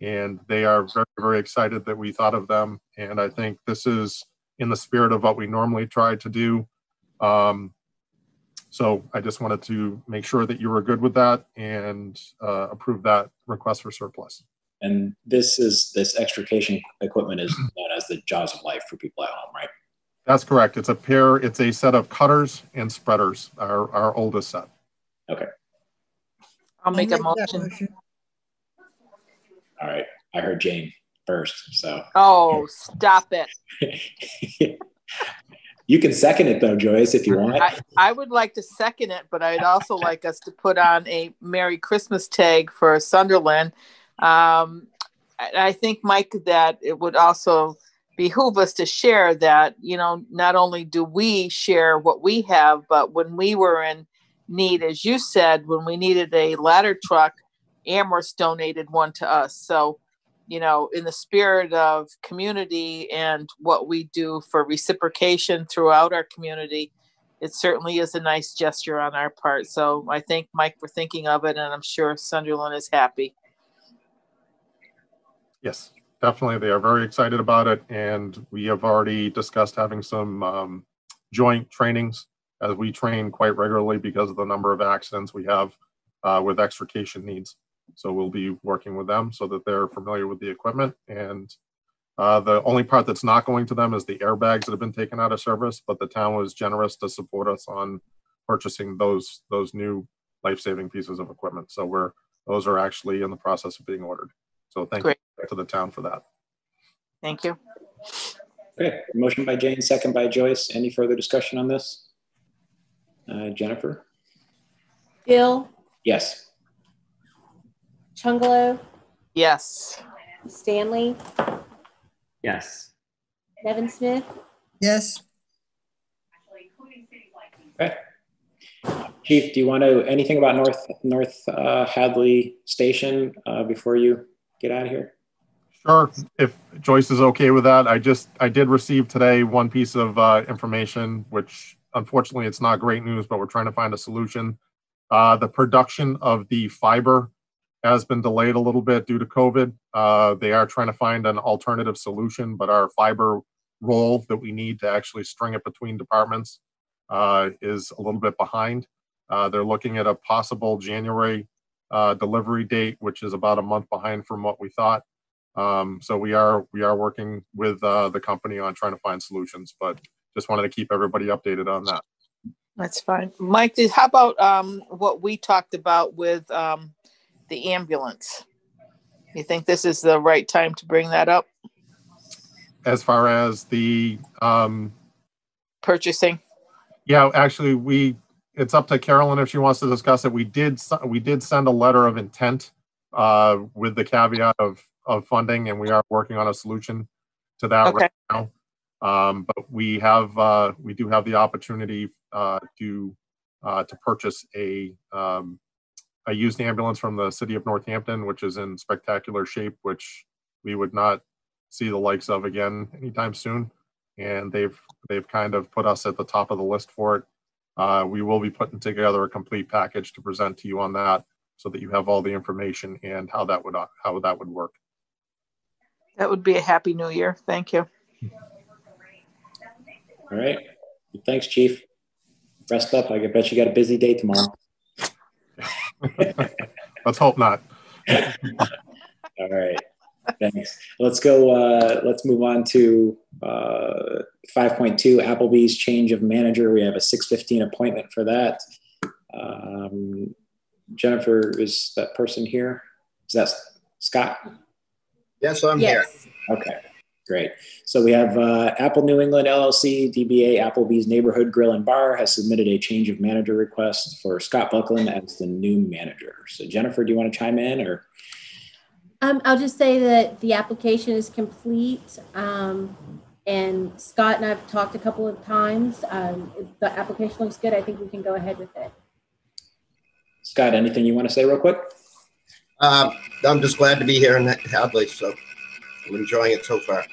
And they are very, very excited that we thought of them. And I think this is in the spirit of what we normally try to do. Um, so I just wanted to make sure that you were good with that and uh, approve that request for surplus. And this is this extrication equipment is known as the jaws of life for people at home, right? That's correct. It's a pair, it's a set of cutters and spreaders, our, our oldest set. Okay. I'll make a I'll make that motion. motion. All right. I heard Jane first, so Oh, stop it. [LAUGHS] you can second it though, Joyce, if you want. I, I would like to second it, but I'd also like us to put on a Merry Christmas tag for Sunderland. Um, I, think, Mike, that it would also behoove us to share that, you know, not only do we share what we have, but when we were in need, as you said, when we needed a ladder truck, Amherst donated one to us. So, you know, in the spirit of community and what we do for reciprocation throughout our community, it certainly is a nice gesture on our part. So I thank Mike for thinking of it, and I'm sure Sunderland is happy. Yes, definitely. They are very excited about it. And we have already discussed having some um, joint trainings as we train quite regularly because of the number of accidents we have uh, with extrication needs. So we'll be working with them so that they're familiar with the equipment. And uh, the only part that's not going to them is the airbags that have been taken out of service, but the town was generous to support us on purchasing those those new life-saving pieces of equipment. So we're those are actually in the process of being ordered. So thank Great. you to the town for that. Thank you. Okay, motion by Jane, second by Joyce. Any further discussion on this? Uh, Jennifer? Fill, Yes. Chunglo, Yes. Stanley, Yes. Nevinsmith, Yes, Okay. Chief, do you want to, anything about North, North uh, Hadley Station uh, before you get out of here? Sure, if Joyce is okay with that, I just, I did receive today one piece of uh, information, which unfortunately it's not great news, but we're trying to find a solution. Uh, The production of the fiber has been delayed a little bit due to COVID. Uh, They are trying to find an alternative solution, but our fiber roll that we need to actually string it between departments uh, is a little bit behind. Uh, They're looking at a possible January uh, delivery date, which is about a month behind from what we thought. Um, so we are we are working with uh, the company on trying to find solutions, but just wanted to keep everybody updated on that. That's fine. Mike, did, how about um, what we talked about with um, the ambulance? You think this is the right time to bring that up? As far as the um, Purchasing? yeah, actually we it's up to Carolyn if she wants to discuss it. We did we did send a letter of intent uh, with the caveat of of funding, and we are working on a solution to that Okay. right now. Um, but we have uh, we do have the opportunity uh, to uh, to purchase a um, a used ambulance from the city of Northampton, which is in spectacular shape, which we would not see the likes of again anytime soon. And they've they've kind of put us at the top of the list for it. Uh, we will be putting together a complete package to present to you on that, so that you have all the information and how that would how that would work. That would be a happy new year. Thank you. All right. Thanks, Chief. Rest up. I bet you got a busy day tomorrow. [LAUGHS] Let's hope not. [LAUGHS] All right. Thanks. Let's go, uh, let's move on to, uh, five point two, Applebee's change of manager. We have a six fifteen appointment for that. Um, Jennifer, is that person here? Is that Scott? Yes, I'm here. Okay, great. So we have uh, Apple New England LLC, DBA Applebee's Neighborhood Grill and Bar has submitted a change of manager request for Scott Buckland as the new manager. So Jennifer, do you want to chime in or? Um, I'll just say that the application is complete. Um, and Scott and I've talked a couple of times. Um, the application looks good. I think we can go ahead with it. Scott, anything you want to say real quick? Uh, I'm just glad to be here in Hadley, so I'm enjoying it so far.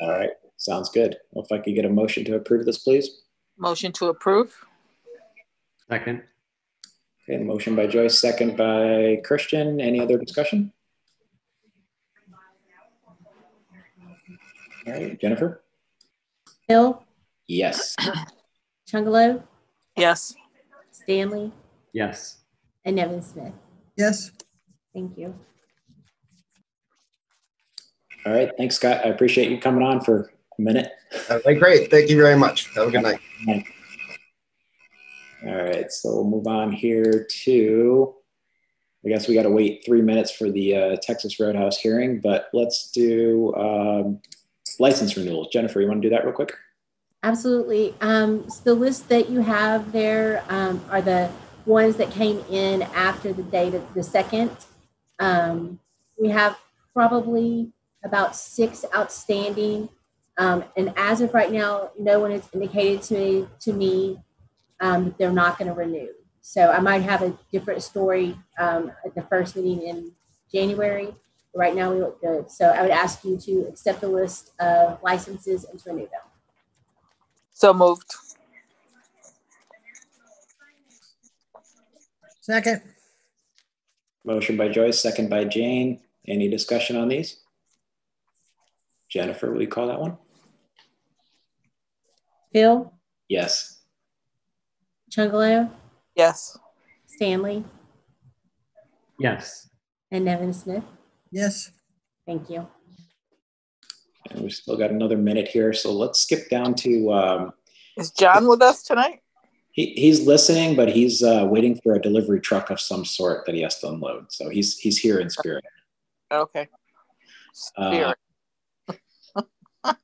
All right, sounds good. Well, if I could get a motion to approve this, please. Motion to approve? Second. Okay, motion by Joyce, second by Christian. Any other discussion? All right, Jennifer? Fill? Yes. [CLEARS THROAT] Chunglo, Yes. Stanley, Yes. and Nevinsmith. Yes, Thank you. All right, thanks, Scott. I appreciate you coming on for a minute. All right, great. Thank you very much. Have a good night. All right, so we'll move on here to, I guess we got to wait three minutes for the uh, Texas Roadhouse hearing, but let's do um, license renewals. Jennifer, you want to do that real quick? Absolutely. Um, so the list that you have there um, are the ones that came in after the date of the second. Um, we have probably about six outstanding. Um, and as of right now, no one has indicated to me, to me um, that they're not going to renew. So I might have a different story um, at the first meeting in January. Right now, we look good. So I would ask you to accept the list of licenses and to renew them. So moved. second, Motion by Joyce, second by Jane. Any discussion on these? Jennifer, will you call that one? Fill, Yes. Chunglo, Yes. Stanley, Yes. and Nevinsmith. Yes, Thank you. And we've still got another minute here, so let's skip down to, um, Is John with us tonight? he, he's listening, but he's uh, waiting for a delivery truck of some sort that he has to unload. So he's, he's here in spirit. Okay. Uh, Spirit. [LAUGHS]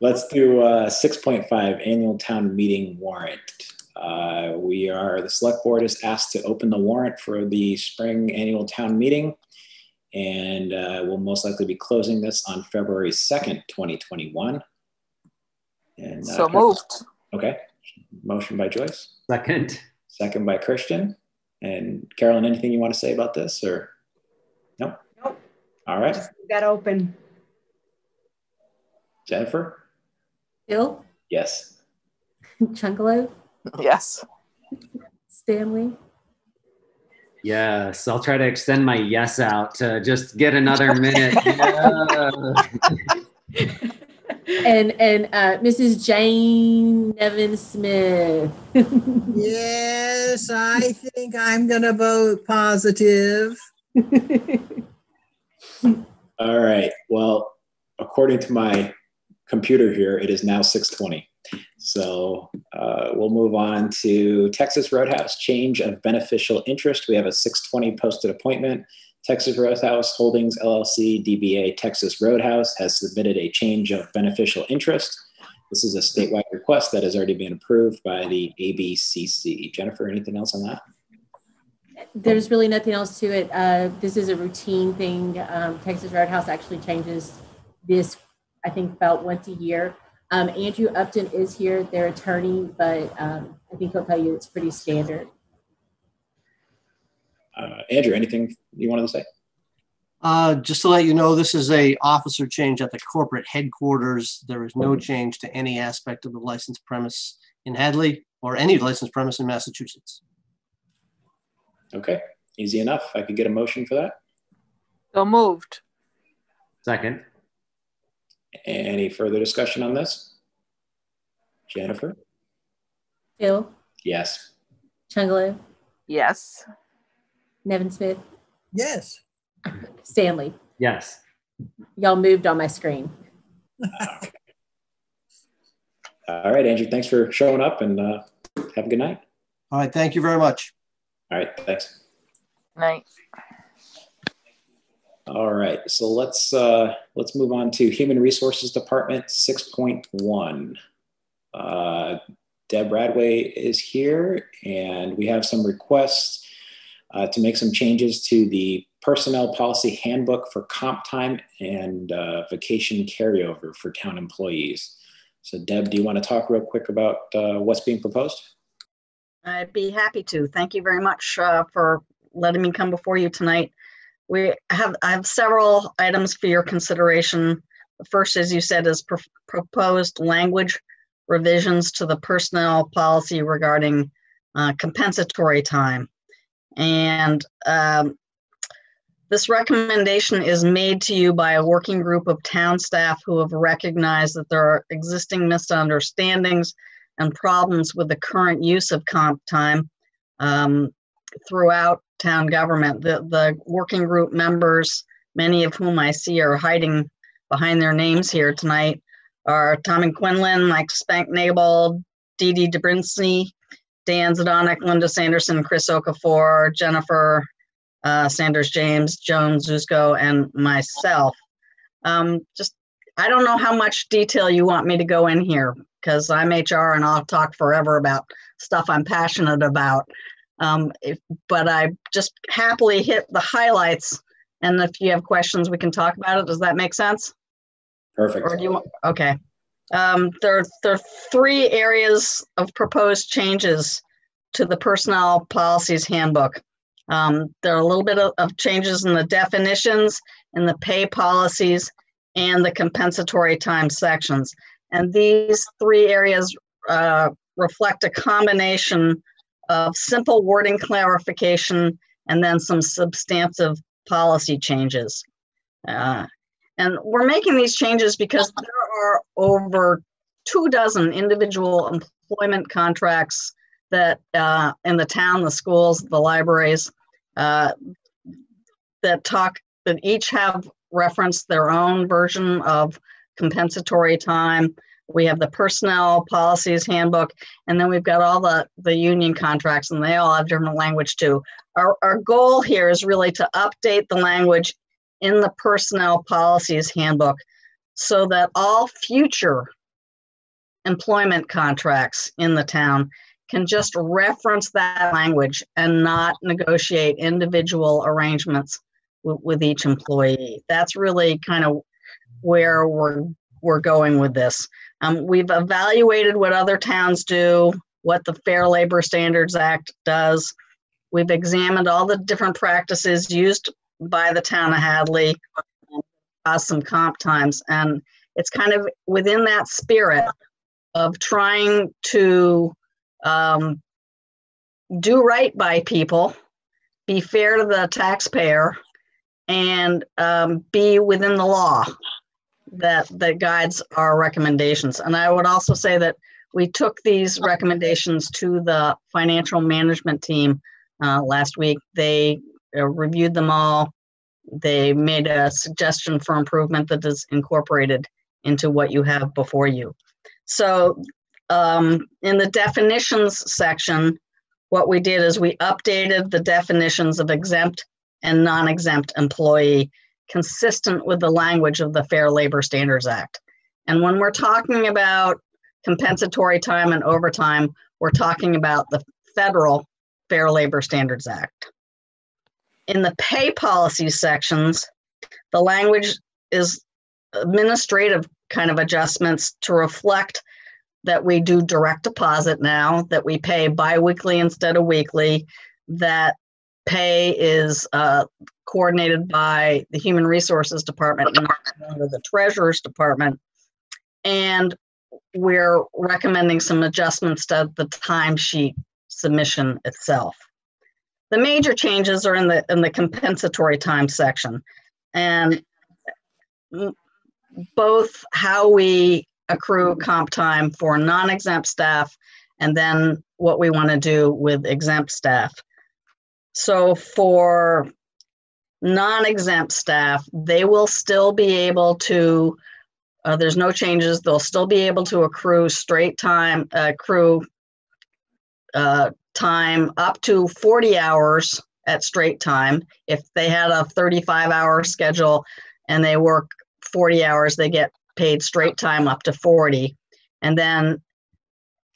Let's do uh, 6.5 annual town meeting warrant. Uh, we are, the select board is asked to open the warrant for the spring annual town meeting. And uh, we'll most likely be closing this on February 2nd, 2021. And, uh, So moved. Okay, motion by Joyce, Second. second by Christian. And Carolyn, anything you want to say about this or? No? Nope. All right, just leave that open. Jennifer? Fill? Yes. [LAUGHS] Chunglo, Yes. Stanley, Yes. I'll try to extend my yes out to just get another [LAUGHS] minute. [LAUGHS] Yeah. and and uh, Mrs. Jane Nevinsmith. [LAUGHS] yes, I think I'm gonna vote positive. All right. Well, according to my computer here, it is now 6:20. So uh, we'll move on to Texas Roadhouse change of beneficial interest. We have a 6:20 posted appointment. Texas Roadhouse Holdings LLC DBA Texas Roadhouse has submitted a change of beneficial interest. This is a statewide request that has already been approved by the ABCC. Jennifer, anything else on that? There's really nothing else to it. Uh, this is a routine thing. Um, Texas Roadhouse actually changes this, I think, about once a year. Um, Andrew Upton is here, their attorney, but um, I think he'll tell you it's pretty standard. Uh, Andrew, anything you wanted to say? Uh, just to let you know, this is a officer change at the corporate headquarters. There is no change to any aspect of the licensed premise in Hadley or any licensed premise in Massachusetts. Okay, easy enough. I could get a motion for that. So moved. Second. Any further discussion on this? Jennifer? Fill, Yes. Chunglo, Yes. Nevinsmith, Yes, Stanley. Yes. Y'all moved on my screen. [LAUGHS] All right, Andrew, thanks for showing up and uh, have a good night. All right, thank you very much. All right, thanks. Night. All right, so let's uh, let's move on to Human Resources Department 6.1. Uh, Deb Radway is here, and we have some requests uh, to make some changes to the personnel policy handbook for comp time and uh, vacation carryover for town employees. So, Deb, do you want to talk real quick about uh, what's being proposed? I'd be happy to. Thank you very much uh, for letting me come before you tonight. We have I have several items for your consideration. The first, as you said, is pro proposed language revisions to the personnel policy regarding uh, compensatory time. And um, this recommendation is made to you by a working group of town staff who have recognized that there are existing misunderstandings and problems with the current use of comp time um, throughout town government. The, the working group members, many of whom I see are hiding behind their names here tonight, are Tommy Quinlan, Mike Spanknebel, Dee Dee Debrinsky, Dan Zdonik, Linda Sanderson, Chris Okafor, Jennifer uh, Sanders James, Joan Zuzko, and myself. Um, just, I don't know how much detail you want me to go in here because I'm HR and I'll talk forever about stuff I'm passionate about. Um, if, but I just happily hit the highlights. And if you have questions, we can talk about it. Does that make sense? Perfect. Or do you want, okay. Um, there, there are three areas of proposed changes to the personnel policies handbook. Um, there are a little bit of, of changes in the definitions, in the pay policies, and the compensatory time sections. And these three areas uh, reflect a combination of simple wording clarification and then some substantive policy changes. Uh, and we're making these changes because there are over two dozen individual employment contracts that uh, in the town, the schools, the libraries, uh, that talk that each have referenced their own version of compensatory time. We have the personnel policies handbook, and then we've got all the, the union contracts, and they all have different language too. Our, our goal here is really to update the language in the personnel policies handbook so that all future employment contracts in the town can just reference that language and not negotiate individual arrangements with each employee. That's really kind of where we're we're going with this. Um, we've evaluated what other towns do, what the Fair Labor Standards Act does. We've examined all the different practices used by the town of Hadley, uh, some comp times, and it's kind of within that spirit of trying to um, do right by people, be fair to the taxpayer, and um, be within the law that that guides our recommendations. And I would also say that we took these recommendations to the financial management team uh, last week. They uh, reviewed them all. They made a suggestion for improvement that is incorporated into what you have before you. So um, in the definitions section, what we did is we updated the definitions of exempt and non-exempt employee consistent with the language of the Fair Labor Standards Act. And when we're talking about compensatory time and overtime, we're talking about the federal Fair Labor Standards Act. In the pay policy sections, the language is administrative kind of adjustments to reflect that we do direct deposit now, that we pay biweekly instead of weekly, that pay is uh, coordinated by the Human Resources Department, not the Treasurer's Department. And we're recommending some adjustments to the timesheet submission itself. The major changes are in the in the compensatory time section, and both how we accrue comp time for non-exempt staff and then what we want to do with exempt staff. So for non-exempt staff, they will still be able to, uh, there's no changes, they'll still be able to accrue straight time, accrue uh, time up to 40 hours at straight time. If they had a 35 hour schedule and they work 40 hours, they get paid straight time up to 40. And then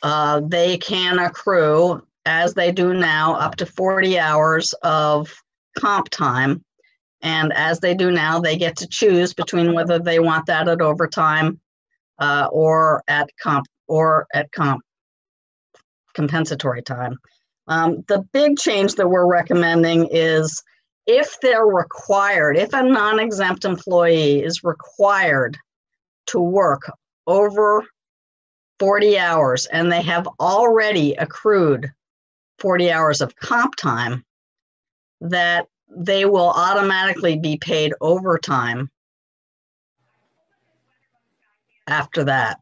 uh, they can accrue, as they do now, up to 40 hours of comp time. And as they do now, they get to choose between whether they want that at overtime uh, or at comp or at comp compensatory time. Um, the big change that we're recommending is if they're required, if a non-exempt employee is required to work over 40 hours and they have already accrued 40 hours of comp time, that they will automatically be paid overtime after that.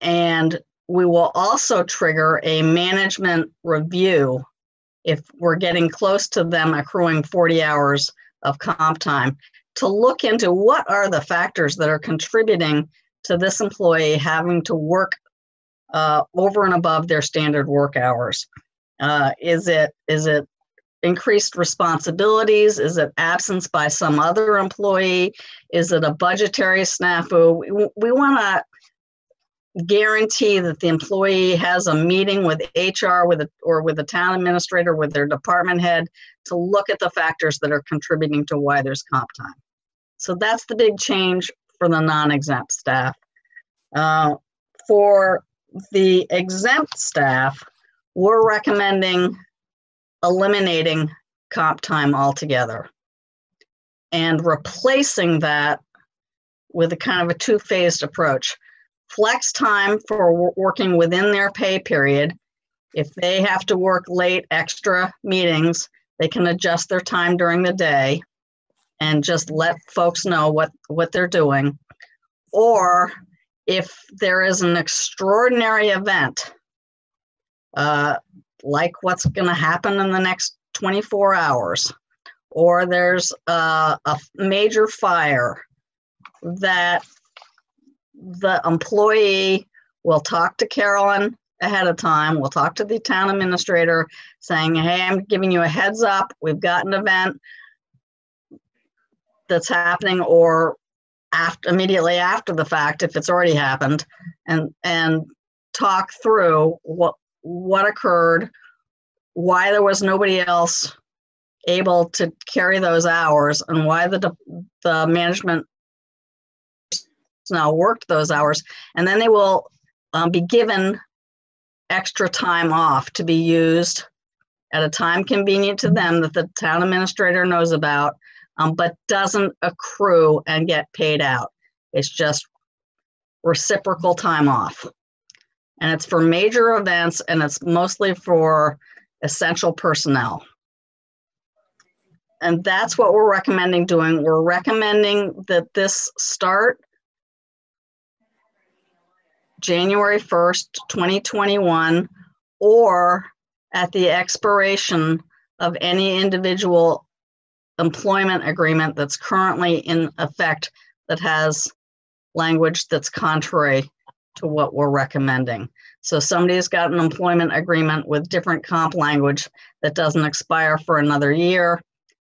And we will also trigger a management review if we're getting close to them accruing 40 hours of comp time to look into what are the factors that are contributing to this employee having to work uh, over and above their standard work hours. Uh, is it is it increased responsibilities? Is it absence by some other employee? Is it a budgetary snafu? We, we want to guarantee that the employee has a meeting with HR with a, or with the town administrator with their department head to look at the factors that are contributing to why there's comp time. So that's the big change for the non-exempt staff. Uh, for the exempt staff, we're recommending eliminating comp time altogether and replacing that with a kind of a two-phased approach flex time for working within their pay period. If they have to work late extra meetings, they can adjust their time during the day and just let folks know what, what they're doing. Or if there is an extraordinary event, uh, like what's going to happen in the next 24 hours, or there's a, a major fire that the employee will talk to Carolyn ahead of time. We'll talk to the town administrator saying, hey, I'm giving you a heads up. We've got an event that's happening or after immediately after the fact if it's already happened and and talk through what what occurred why there was nobody else able to carry those hours and why the the management now worked those hours, and then they will um, be given extra time off to be used at a time convenient to them that the town administrator knows about, um, but doesn't accrue and get paid out. It's just reciprocal time off. And it's for major events and it's mostly for essential personnel. And that's what we're recommending doing. We're recommending that this start January 1st, 2021, or at the expiration of any individual employment agreement that's currently in effect that has language that's contrary to what we're recommending. So somebody's got an employment agreement with different comp language that doesn't expire for another year,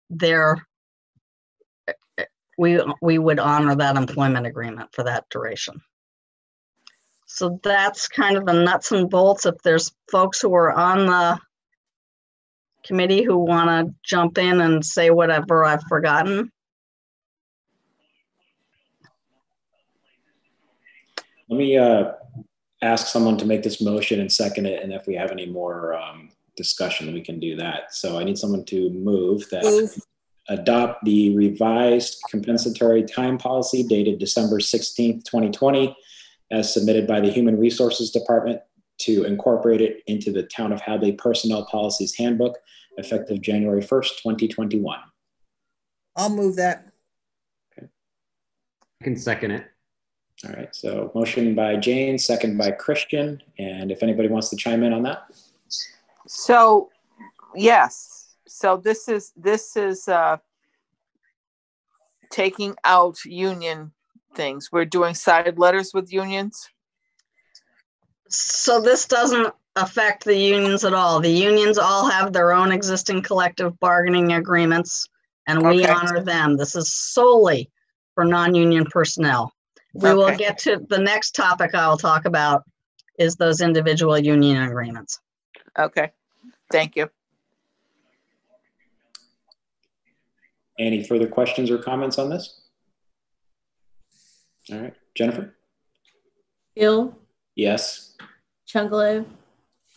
there we we would honor that employment agreement for that duration. So that's kind of the nuts and bolts. If there's folks who are on the committee who want to jump in and say whatever I've forgotten. Let me uh, ask someone to make this motion and second it. And if we have any more um, discussion, we can do that. So I need someone to move that move. adopt the revised compensatory time policy dated December 16th, 2020 as submitted by the Human Resources Department to incorporate it into the Town of Hadley Personnel Policies Handbook effective January 1st, 2021. I'll move that. Okay. I can second it. All right, so motion by Jane, second by Christian. And if anybody wants to chime in on that. So, yes. So this is, this is, uh, taking out union things. We're doing side letters with unions. So this doesn't affect the unions at all. The unions all have their own existing collective bargaining agreements and we Okay. honor them. This is solely for non-union personnel. We will get to, the next topic I will talk about is those individual union agreements. Okay, thank you. Any further questions or comments on this? All right, Jennifer? Fill, Yes. Chunglo,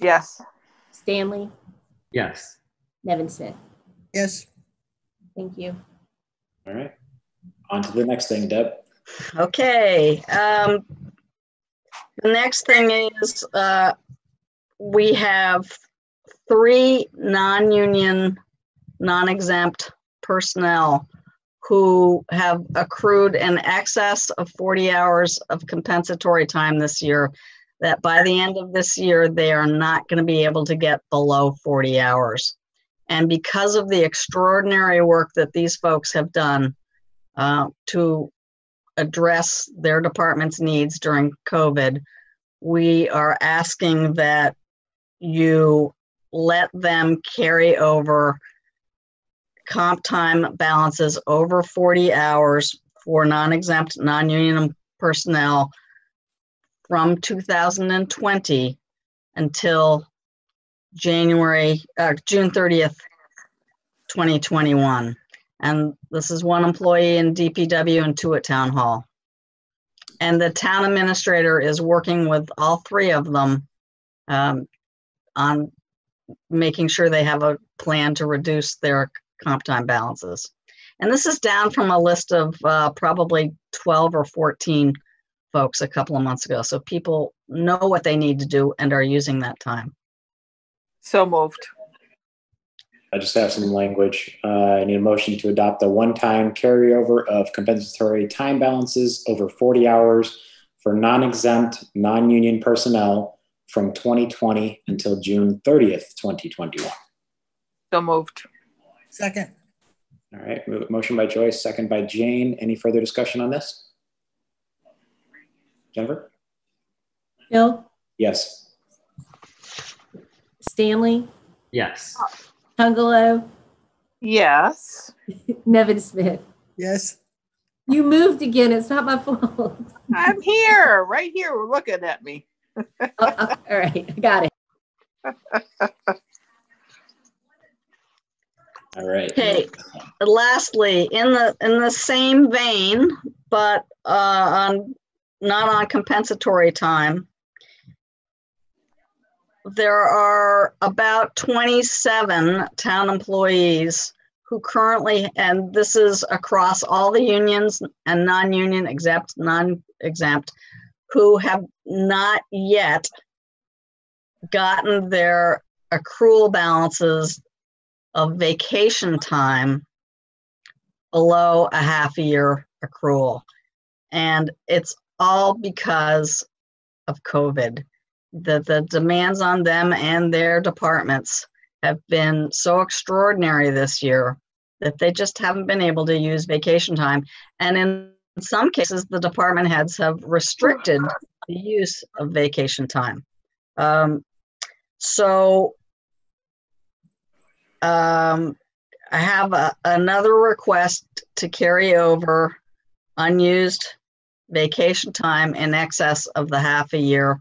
Yes. Stanley, Yes. Nevinsmith. Yes. Thank you. All right. On to the next thing, Deb. Okay, um, the next thing is, uh, we have three non-union, non-exempt personnel who have accrued in excess of 40 hours of compensatory time this year, that by the end of this year, they are not going to be able to get below 40 hours. And because of the extraordinary work that these folks have done uh, to address their department's needs during COVID, we are asking that you let them carry over comp time balances over 40 hours for non-exempt, non-union personnel from 2020 until January, uh, June 30th, 2021. And this is one employee in DPW and two at Town Hall. And the town administrator is working with all three of them um, on making sure they have a plan to reduce their comp time balances. And this is down from a list of uh, probably 12 or 14 folks a couple of months ago. So people know what they need to do and are using that time. So moved. I just have some language. Uh, I need a motion to adopt the one-time carryover of compensatory time balances over 40 hours for non-exempt, non-union personnel from 2020 until June 30th, 2021. So moved. Second. All right, motion by Joyce, second by Jane. Any further discussion on this? Jennifer? Fill, Yes. Stanley, Yes. Chunglo, Yes. [LAUGHS] Nevinsmith. Yes. You moved again. It's not my fault. I'm here, right here, looking at me. Oh, [LAUGHS] oh, all right, got it. [LAUGHS] All right. Okay. Lastly, in the in the same vein, but uh, on not on compensatory time, there are about 27 town employees who currently, and this is across all the unions and non-union exempt, non-exempt, who have not yet gotten their accrual balances of vacation time below a half year accrual. And it's all because of COVID. The, the demands on them and their departments have been so extraordinary this year that they just haven't been able to use vacation time. And in some cases, the department heads have restricted the use of vacation time. Um, so um, I have a, another request to carry over unused vacation time in excess of the half a year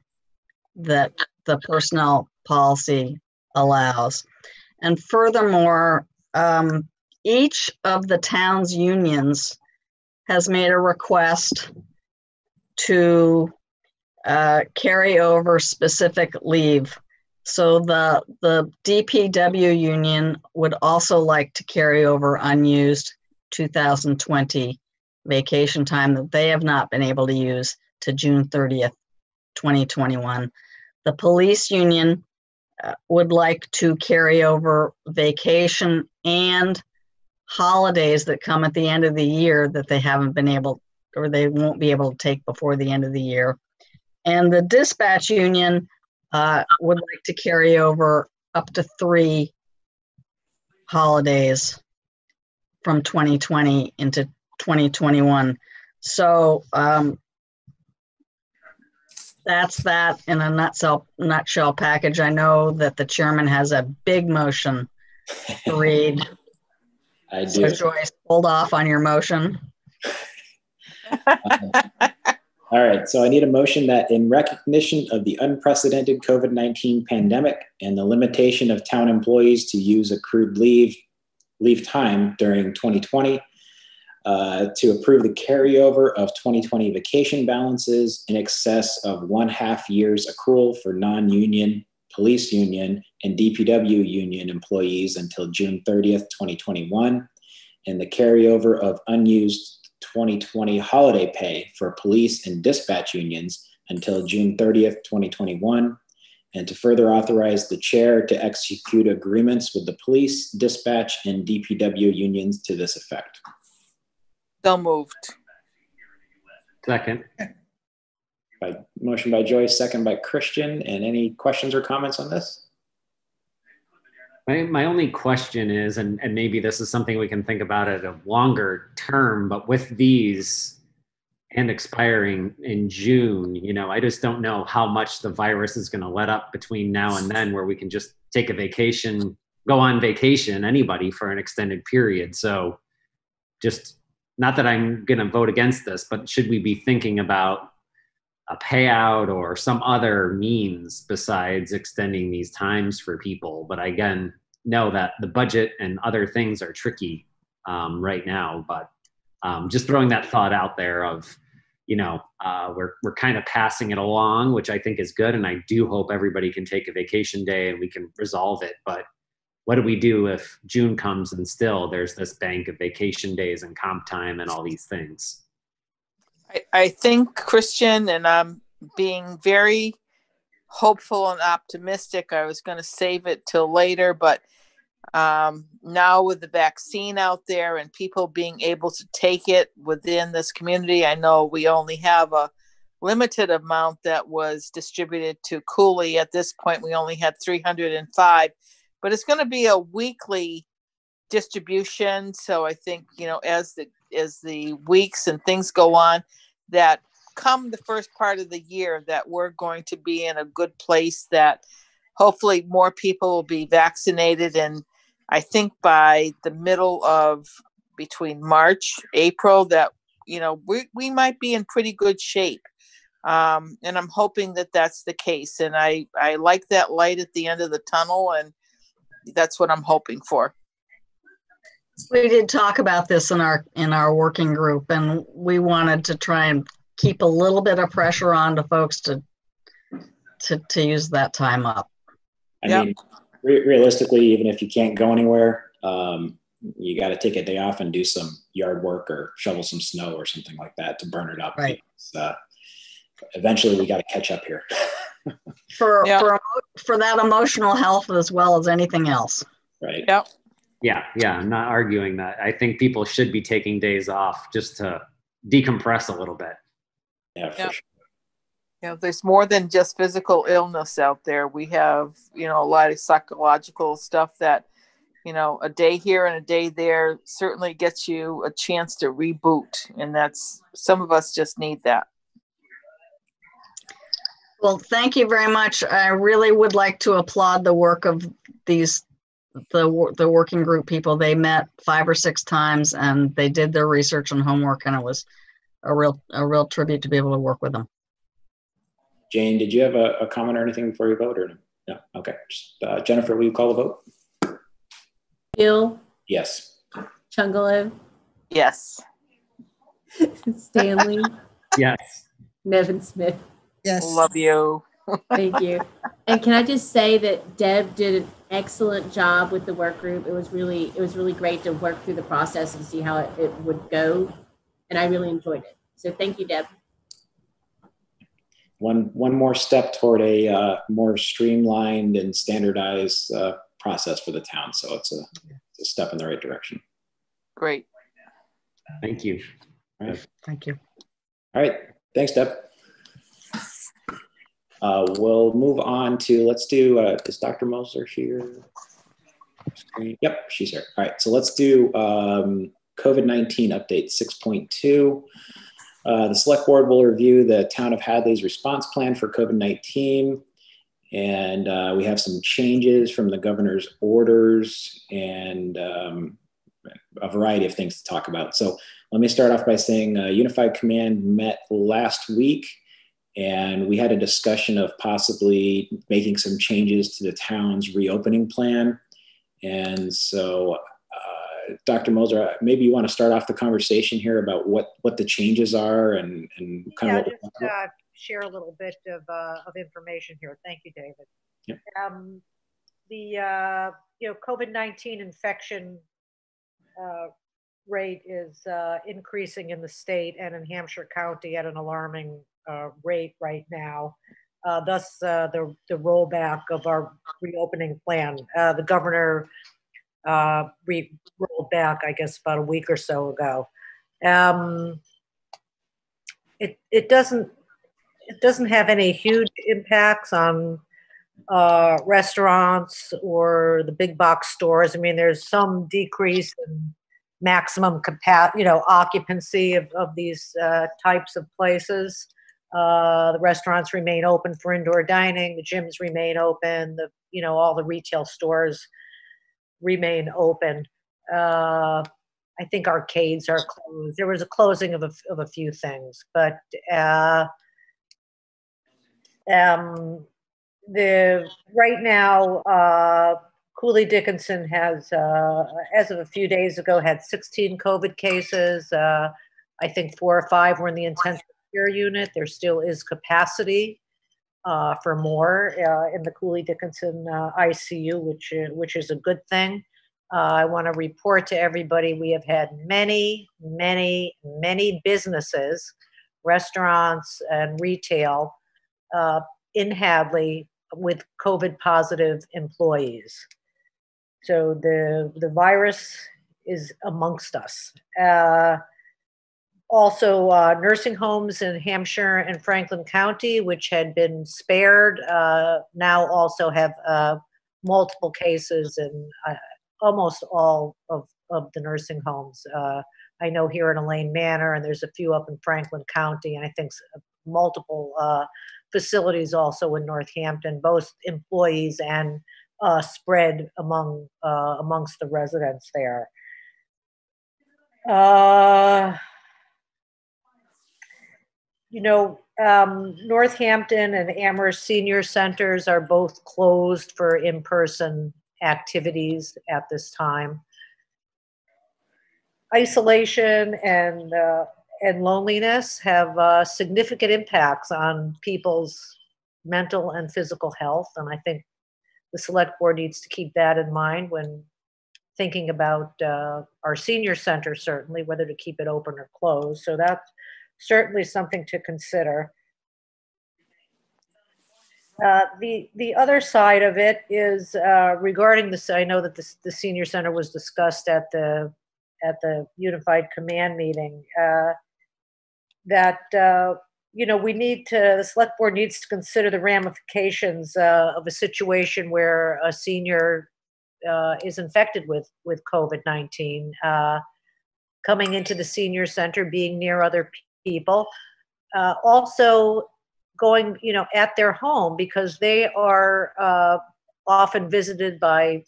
that the personnel policy allows. And furthermore, um, each of the town's unions has made a request to uh, carry over specific leave. So the, the DPW union would also like to carry over unused 2020 vacation time that they have not been able to use to June 30th, 2021. The police union uh, would like to carry over vacation and holidays that come at the end of the year that they haven't been able or they won't be able to take before the end of the year. And the dispatch union uh, would like to carry over up to three holidays from 2020 into 2021. So um, that's that in a nutshell, nutshell package. I know that the chairman has a big motion to read. [LAUGHS] I So do. Joyce, hold off on your motion. [LAUGHS] All right, so I need a motion that in recognition of the unprecedented COVID 19 pandemic and the limitation of town employees to use accrued leave, leave time during 2020, uh, to approve the carryover of 2020 vacation balances in excess of one half year's accrual for non union, police union, and DPW union employees until June 30th, 2021, and the carryover of unused 2020 holiday pay for police and dispatch unions until June 30th, 2021, and to further authorize the chair to execute agreements with the police, dispatch, and DPW unions to this effect. So moved. Second. By motion by Joyce, second by Christian. And any questions or comments on this? My, my only question is, and, and maybe this is something we can think about at a longer term, but with these and expiring in June, you know, I just don't know how much the virus is going to let up between now and then where we can just take a vacation, go on vacation, anybody for an extended period. So just not that I'm going to vote against this, but should we be thinking about a payout or some other means besides extending these times for people. But again, know that the budget and other things are tricky um, right now. But um, just throwing that thought out there of, you know, uh, we're we're kind of passing it along, which I think is good, and I do hope everybody can take a vacation day and we can resolve it. But what do we do if June comes and still there's this bank of vacation days and comp time and all these things? I, I think Christian, and I'm being very hopeful and optimistic. I was going to save it till later, but um, now with the vaccine out there and people being able to take it within this community, I know we only have a limited amount that was distributed to Cooley. At this point, we only had 305, but it's going to be a weekly distribution. So I think you know as the as the weeks and things go on, that come the first part of the year that we're going to be in a good place that hopefully more people will be vaccinated. And i think by the middle of between march april that you know we, we might be in pretty good shape. Um, and i'm hoping that that's the case. And i i like that light at the end of the tunnel and that's what i'm hoping for We did talk about this in our, in our working group and we wanted to try and keep a little bit of pressure on to folks to, to, to use that time up. I mean, re- realistically, even if you can't go anywhere, um, you got to take a day off and do some yard work or shovel some snow or something like that to burn it up. Right. Because, uh, eventually, we got to catch up here. [LAUGHS] For, Yeah. for, for that emotional health as well as anything else. Right. Yep. Yeah, yeah, I'm not arguing that. I think people should be taking days off just to decompress a little bit. Yeah, for Yep. sure. you know there's more than just physical illness out there we have you know a lot of psychological stuff that you know a day here and a day there certainly gets you a chance to reboot and that's some of us just need that Well, thank you very much. I really would like to applaud the work of these, the, the working group people. They met five or six times and they did their research and homework and it was a real, a real tribute to be able to work with them. Jane, did you have a, a comment or anything before you vote or no? No. Okay. Just, uh, Jennifer, will you call the vote? Fill, Yes. Chunglo, yes [LAUGHS] Stanley, Yes. Nevinsmith. Yes. love you Thank you. And can I just say that Deb did an excellent job with the work group. It was really, it was really great to work through the process and see how it, it would go. And I really enjoyed it. So thank you, Deb. One, one more step toward a uh, more streamlined and standardized uh, process for the town. So it's a, it's a step in the right direction. great Thank you. All right. Thank you. All right. Thanks, Deb. Uh, we'll move on to, let's do, uh, is Dr. Moser here? Yep, she's here. All right. So let's do um, COVID 19 update 6.2. Uh, the select board will review the town of Hadley's response plan for COVID 19. And uh, we have some changes from the governor's orders and um, a variety of things to talk about. So let me start off by saying uh, Unified Command met last week and we had a discussion of possibly making some changes to the town's reopening plan. And so, uh, Dr. Moser, maybe you want to start off the conversation here about what what the changes are and and kind yeah, of just uh, share a little bit of uh, of information here. Thank you, David. Yep. Um, the uh, you know COVID nineteen infection uh, rate is uh, increasing in the state and in Hampshire County at an alarming rate right now. Uh, thus, uh, the, the rollback of our reopening plan. Uh, the governor uh, re- rolled back, I guess, about a week or so ago. Um, it it doesn't it doesn't have any huge impacts on uh, restaurants or the big box stores. I mean, there's some decrease in maximum capacity, you know, occupancy of, of these uh, types of places. Uh, the restaurants remain open for indoor dining. The gyms remain open. The you know all the retail stores remain open. Uh, I think arcades are closed. There was a closing of a, of a few things, but uh, um, the right now uh, Cooley Dickinson has, uh, as of a few days ago, had 16 COVID cases. Uh, I think four or five were in the intensive care unit. There still is capacity uh, for more uh, in the Cooley Dickinson uh, ICU, which uh, which is a good thing. I want to report to everybody we have had many, many, many businesses, restaurants, and retail in Hadley with COVID positive employees. So the the virus is amongst us. Uh, also, uh, nursing homes in Hampshire and Franklin County, which had been spared, uh, now also have uh, multiple cases in uh, almost all of, of the nursing homes. Uh, I know here in Elaine Manor, and there's a few up in Franklin County, and I think multiple facilities also in Northampton, both employees and uh, spread among uh, amongst the residents there. You know, um, Northampton and Amherst senior centers are both closed for in-person activities at this time. Isolation and uh, and loneliness have uh, significant impacts on people's mental and physical health, and I think the select board needs to keep that in mind when thinking about uh, our senior center, certainly, whether to keep it open or closed. So that's certainly something to consider. Uh, the the other side of it is uh, regarding this. I know that the senior center was discussed at the at the unified command meeting. Uh, that uh, you know, we need to, the select board needs to consider the ramifications uh, of a situation where a senior uh, is infected with, with COVID-19, uh, coming into the senior center, being near other people. Uh, also going, you know, at their home because they are uh, often visited by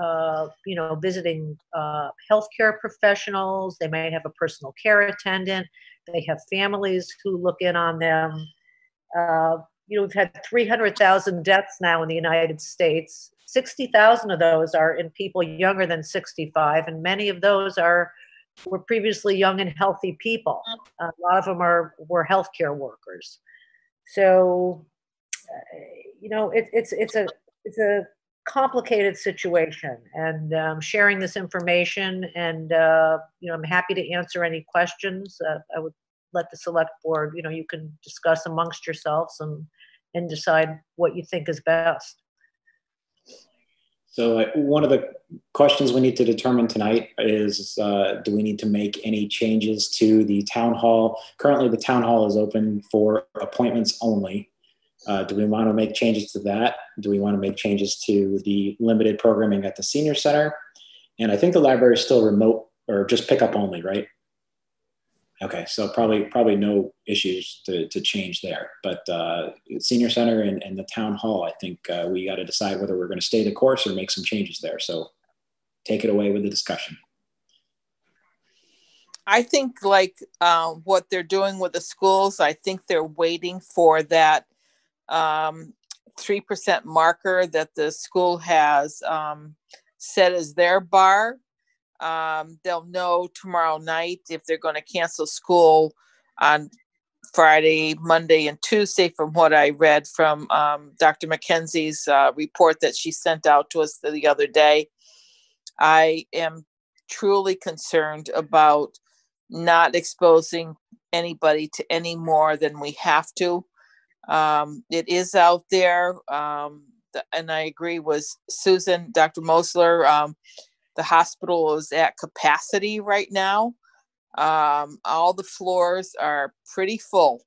uh, you know, visiting uh, healthcare professionals. They might have a personal care attendant. They have families who look in on them. Uh, you know, we've had 300,000 deaths now in the United States. 60,000 of those are in people younger than 65, and many of those are were previously young and healthy people. a lot of them are were healthcare workers. So, uh, you know, it, it's it's a it's a complicated situation and um, sharing this information and uh, you know i'm happy to answer any questions uh, i would let the select board you know you can discuss amongst yourselves and and decide what you think is best so one of the questions we need to determine tonight is uh, do we need to make any changes to the town hall currently the town hall is open for appointments only uh, do we want to make changes to that? Do we want to make changes to the limited programming at the senior center? And I think the library is still remote or just pickup only, right? Okay, so probably probably no issues to, to change there. But uh, senior center and, and the town hall, I think uh, we got to decide whether we're going to stay the course or make some changes there. So take it away with the discussion. I think like uh, what they're doing with the schools, I think they're waiting for that um, 3% marker that the school has um, set as their bar um, they'll know tomorrow night if they're going to cancel school on Friday, Monday, and Tuesday, from what I read from um, Dr. McKenzie's uh, report that she sent out to us the other day. I am truly concerned about not exposing anybody to any more than we have to. Um, it is out there, um, and I agree with Susan, Dr. Mosler. Um, the hospital is at capacity right now. Um, all the floors are pretty full.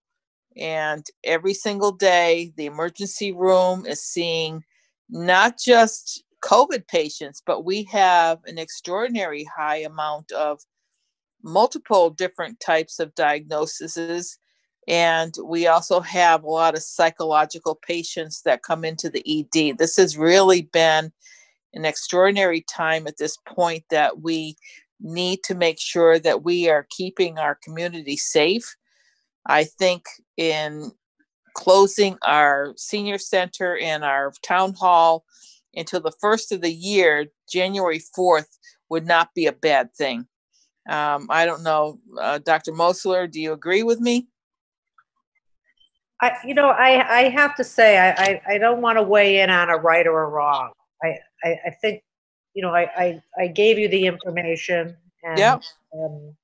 And every single day, the emergency room is seeing not just COVID patients, but we have an extraordinary high amount of multiple different types of diagnoses. And we also have a lot of psychological patients that come into the ED. This has really been an extraordinary time at this point that we need to make sure that we are keeping our community safe. I think in closing our senior center and our town hall until the first of the year, January 4th, would not be a bad thing. Um, I don't know, uh, Dr. Mosler, do you agree with me? I, you know, I, I have to say, I, I, I don't want to weigh in on a right or a wrong. I, I, I think, you know, I, I, I gave you the information. And, yeah. Um,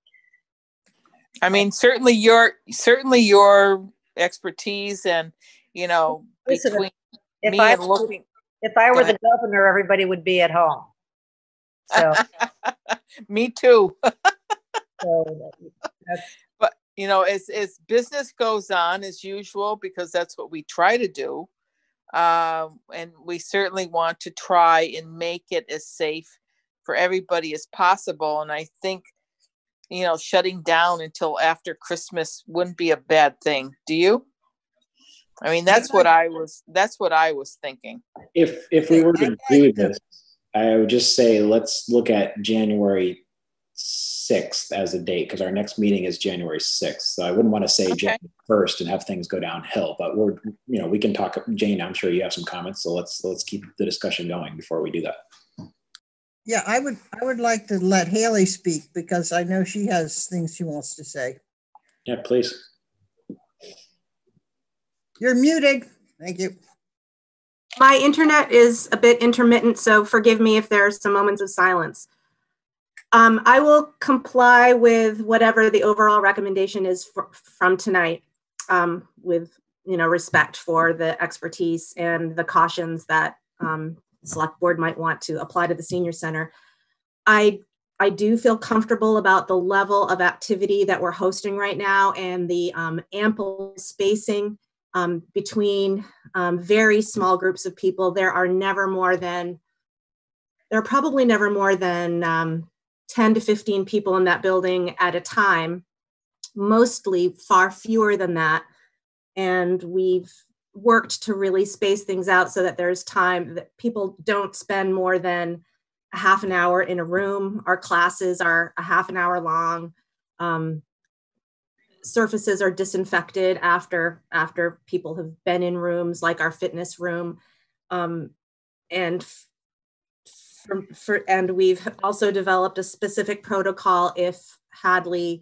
I mean, certainly your certainly your expertise and you know Listen, between if me I and looking. if I were the governor, everybody would be at home. So, [LAUGHS] me too. [LAUGHS] so but you know, as as business goes on as usual, because that's what we try to do, um, and we certainly want to try and make it as safe for everybody as possible. And I think, you know, shutting down until after Christmas wouldn't be a bad thing. Do you? I mean, that's what I was. That's what I was thinking. If if we were to do this, I would just say let's look at January sixth as a date because our next meeting is January sixth. So I wouldn't want to say January first and have things go downhill. But we're you know we can talk. Jane, I'm sure you have some comments, so let's let's keep the discussion going before we do that. Yeah, I would, I would like to let Haley speak because I know she has things she wants to say. Yeah, please. You're muted. Thank you. My internet is a bit intermittent, so forgive me if there are some moments of silence. Um, I will comply with whatever the overall recommendation is for, from tonight, um, with you know respect for the expertise and the cautions that um, select board might want to apply to the senior center. I I do feel comfortable about the level of activity that we're hosting right now and the um, ample spacing um, between um, very small groups of people. There are never more than, there are probably never more than um, 10 to 15 people in that building at a time, mostly far fewer than that. And we've worked to really space things out so that there's time that people don't spend more than a half an hour in a room. Our classes are a half an hour long. Um, surfaces are disinfected after after people have been in rooms like our fitness room um, and for, for, and we've also developed a specific protocol if hadley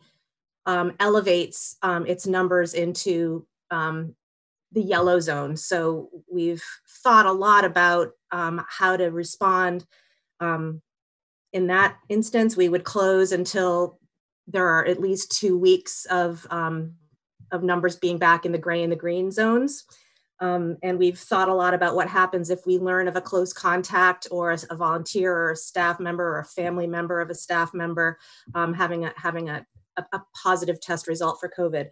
um, elevates um, its numbers into um, the yellow zone so we've thought a lot about um, how to respond um, in that instance we would close until there are at least two weeks of, um, of numbers being back in the gray and the green zones. Um, and we've thought a lot about what happens if we learn of a close contact or a, volunteer or a staff member or a family member of a staff member um, having, a, having a, a, a, positive test result for COVID.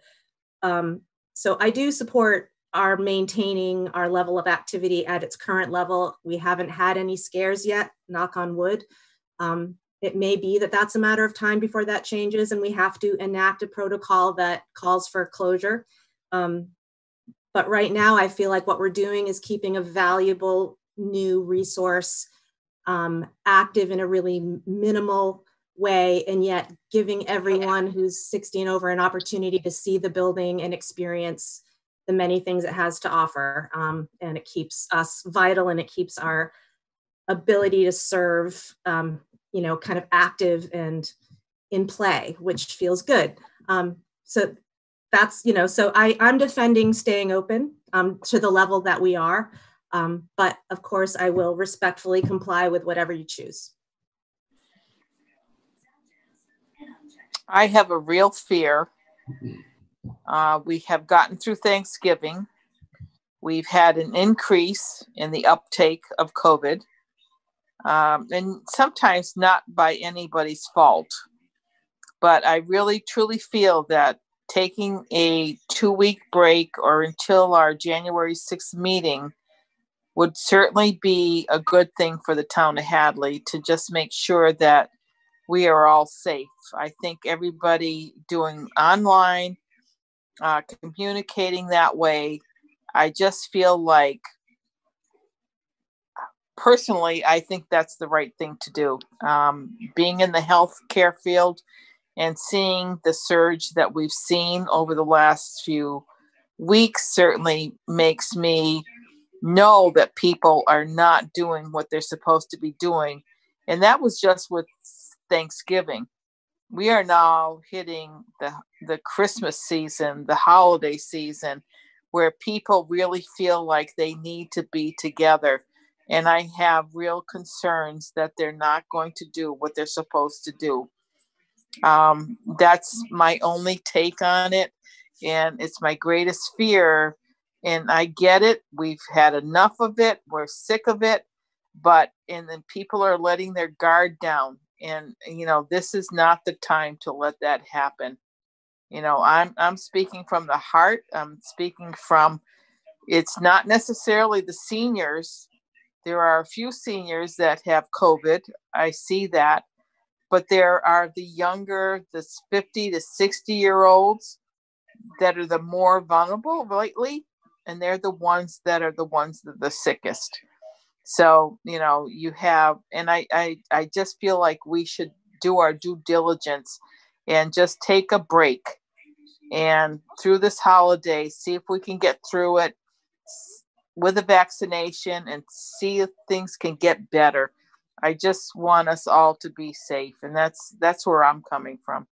Um, so I do support our maintaining our level of activity at its current level. We haven't had any scares yet, knock on wood. Um, it may be that that's a matter of time before that changes and we have to enact a protocol that calls for closure. Um, but right now, I feel like what we're doing is keeping a valuable new resource um, active in a really minimal way and yet giving everyone who's 16 over an opportunity to see the building and experience the many things it has to offer. Um, and it keeps us vital and it keeps our ability to serve, um, you know, kind of active and in play, which feels good. Um, so that's, you know, so I, I'm defending staying open um, to the level that we are. Um, but of course, I will respectfully comply with whatever you choose. I have a real fear. Uh, we have gotten through Thanksgiving. We've had an increase in the uptake of COVID, um, and sometimes not by anybody's fault. But I really truly feel that taking a two week break or until our January 6th meeting would certainly be a good thing for the town of Hadley to just make sure that we are all safe. I think everybody doing online, uh, communicating that way, I just feel like personally, I think that's the right thing to do. Um, being in the healthcare field and seeing the surge that we've seen over the last few weeks certainly makes me know that people are not doing what they're supposed to be doing. And that was just with Thanksgiving. We are now hitting the, the Christmas season, the holiday season, where people really feel like they need to be together. And I have real concerns that they're not going to do what they're supposed to do. Um, that's my only take on it. And it's my greatest fear. And I get it. We've had enough of it. We're sick of it. But, and then people are letting their guard down and you know this is not the time to let that happen you know i'm i'm speaking from the heart i'm speaking from it's not necessarily the seniors there are a few seniors that have covid i see that but there are the younger the 50 to 60 year olds that are the more vulnerable lately and they're the ones that are the ones that are the sickest so, you know, you have, and I, I, I just feel like we should do our due diligence and just take a break and through this holiday, see if we can get through it with a vaccination and see if things can get better. I just want us all to be safe, and that's that's where I'm coming from.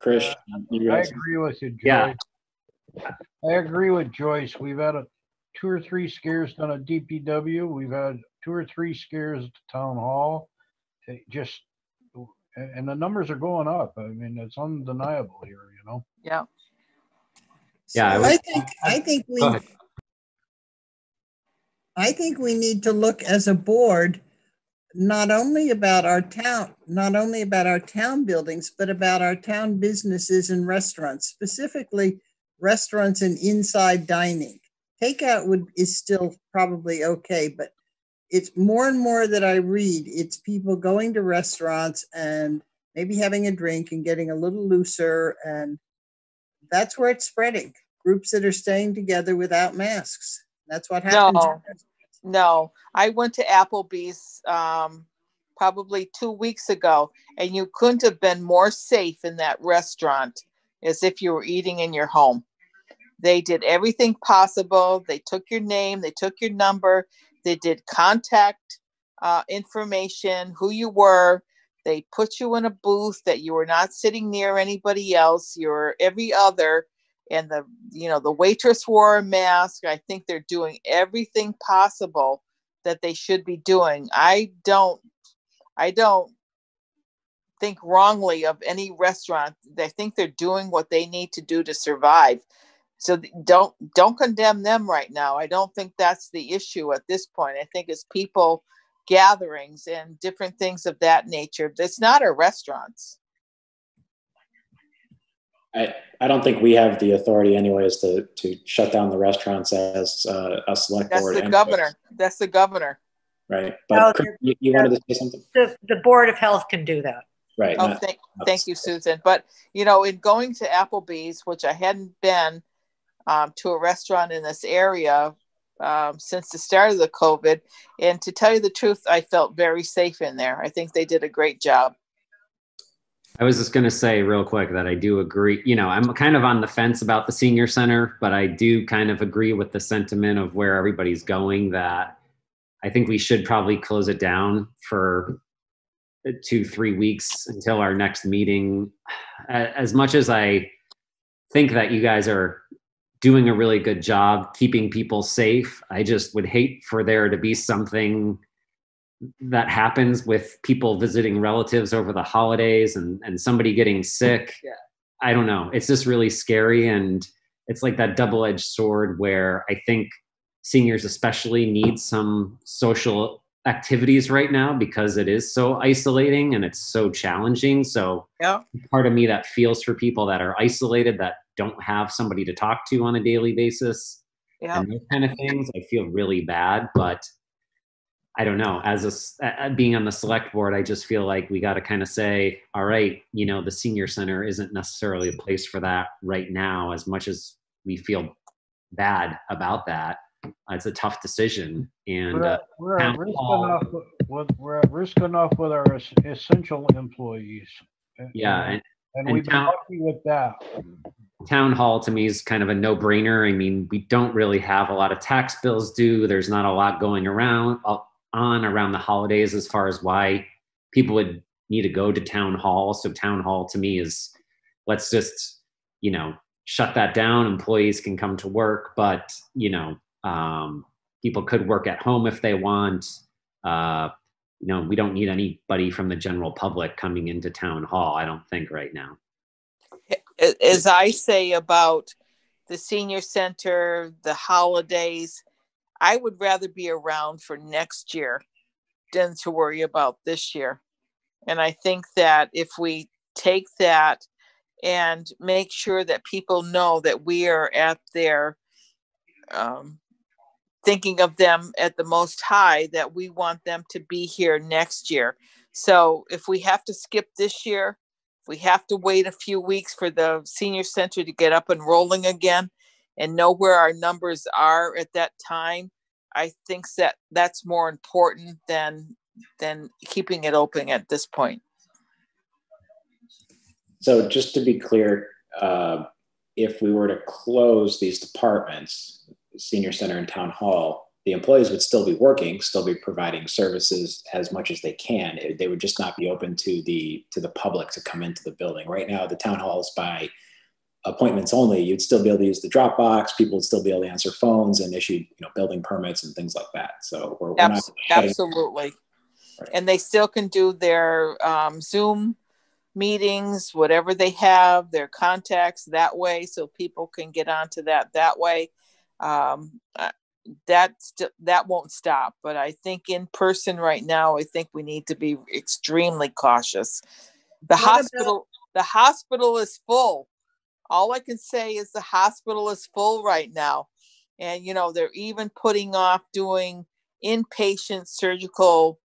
Chris, I agree with you, Joyce. Yeah. I agree with Joyce. We've had a two or three scares done at DPW. We've had two or three scares at the town hall. It just and the numbers are going up. I mean, it's undeniable here, you know. Yeah. Yeah. I, I think I think we I think we need to look as a board not only about our town, not only about our town buildings, but about our town businesses and restaurants, specifically restaurants and inside dining takeout would is still probably okay, but it's more and more that I read, it's people going to restaurants and maybe having a drink and getting a little looser and that's where it's spreading. Groups that are staying together without masks. That's what happens. No, no. I went to Applebee's um, probably two weeks ago, and you couldn't have been more safe in that restaurant as if you were eating in your home. They did everything possible. They took your name, they took your number, they did contact uh, information, who you were. They put you in a booth that you were not sitting near anybody else. You're every other, and the you know the waitress wore a mask. I think they're doing everything possible that they should be doing. I don't, I don't think wrongly of any restaurant. I think they're doing what they need to do to survive so don't don't condemn them right now i don't think that's the issue at this point i think it's people gatherings and different things of that nature it's not our restaurants I, I don't think we have the authority anyways to to shut down the restaurants as uh, a select that's board the governor that's the governor right? No, But Chris, you, you wanted to say something? The, the Board of Health can do that. Right. Oh, not- thank, thank you, Susan. But, you know, in going to Applebee's, which I hadn't been um, to a restaurant in this area um, since the start of the COVID, and to tell you the truth, I felt very safe in there. I think they did a great job. I was just going to say real quick that I do agree. You know, I'm kind of on the fence about the senior center, but I do kind of agree with the sentiment of where everybody's going that I think we should probably close it down for two, three weeks until our next meeting. As much as I think that you guys are doing a really good job keeping people safe, I just would hate for there to be something that happens with people visiting relatives over the holidays and, and somebody getting [LAUGHS] sick. I don't know. It's just really scary. And it's like that double edged sword where I think seniors, especially, need some social activities right now because it is so isolating and it's so challenging. So, Yeah. part of me that feels for people that are isolated that don't have somebody to talk to on a daily basis Yeah. and those kind of things. I feel really bad, but I don't know. As a, uh, uh, being on the select board, I just feel like we got to kind of say, all right, you know, the senior center isn't necessarily a place for that right now. As much as we feel bad about that, uh, it's a tough decision. And We're uh, at, we're at risk hall- enough with, we're at risk enough with our es- essential employees. Yeah, and- and, And we've been town- lucky with that. town hall to me is kind of a no-brainer. I mean, we don't really have a lot of tax bills due. There's not a lot going around uh, on around the holidays as far as why people would need to go to town hall. So town hall to me is let's just, you know, shut that down. Employees can come to work, but you know, um, people could work at home if they want. Uh, you know, we don't need anybody from the general public coming into town hall. I don't think right now. As I say about the senior center, the holidays, I would rather be around for next year than to worry about this year. And I think that if we take that and make sure that people know that we are at their um, thinking of them at the most high, that we want them to be here next year. So if we have to skip this year, we have to wait a few weeks for the senior center to get up and rolling again and know where our numbers are at that time, I think that that's more important than than keeping it open at this point. So just to be clear, uh, if we were to close these departments, senior center and town hall, the employees would still be working, still be providing services as much as they can. They would just not be open to the to the public to come into the building. Right now, the town hall is by appointments only. You'd still be able to use the Dropbox. People would still be able to answer phones and issue, you know, building permits and things like that. So we're, we're not Abs- shutting absolutely. And they still can do their um, Zoom meetings, whatever they have, their contacts that way, so people can get onto that that way. Um, uh, that st- that won't stop, but I think in person right now, I think we need to be extremely cautious. The What about- hospital, the hospital is full. All I can say is the hospital is full right now, and you know they're even putting off doing inpatient surgical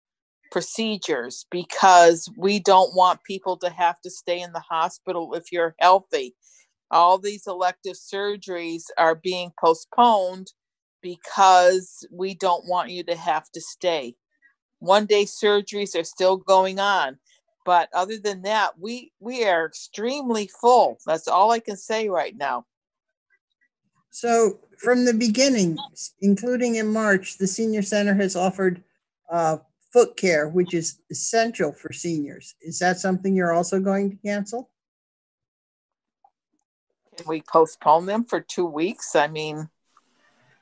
procedures because we don't want people to have to stay in the hospital if you're healthy. All these elective surgeries are being postponed because we don't want you to have to stay. One day surgeries are still going on, but other than that, we we are extremely full. That's all I can say right now. So from the beginning, including in March, the senior center has offered uh, foot care, which is essential for seniors. Is that something you're also going to cancel? Can we postpone them for two weeks? I mean,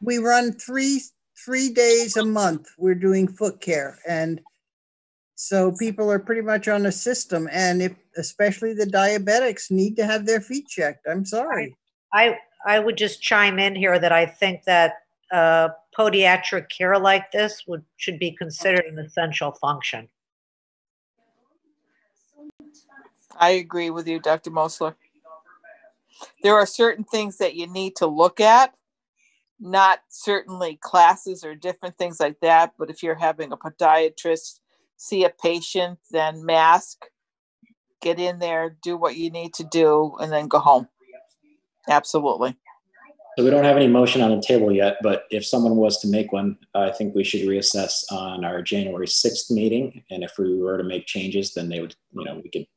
We run three three days a month. We're doing foot care, and so people are pretty much on a system. And if especially the diabetics need to have their feet checked. I'm sorry. I, I would just chime in here that I think that uh, podiatric care like this would, should be considered an essential function. I agree with you, Dr. Mosler. There are certain things that you need to look at not certainly classes or different things like that, but if you're having a podiatrist see a patient, then mask, get in there, do what you need to do, and then go home. Absolutely. So we don't have any motion on the table yet, but if someone was to make one, I think we should reassess on our January 6th meeting. And if we were to make changes, then they would, you know, we could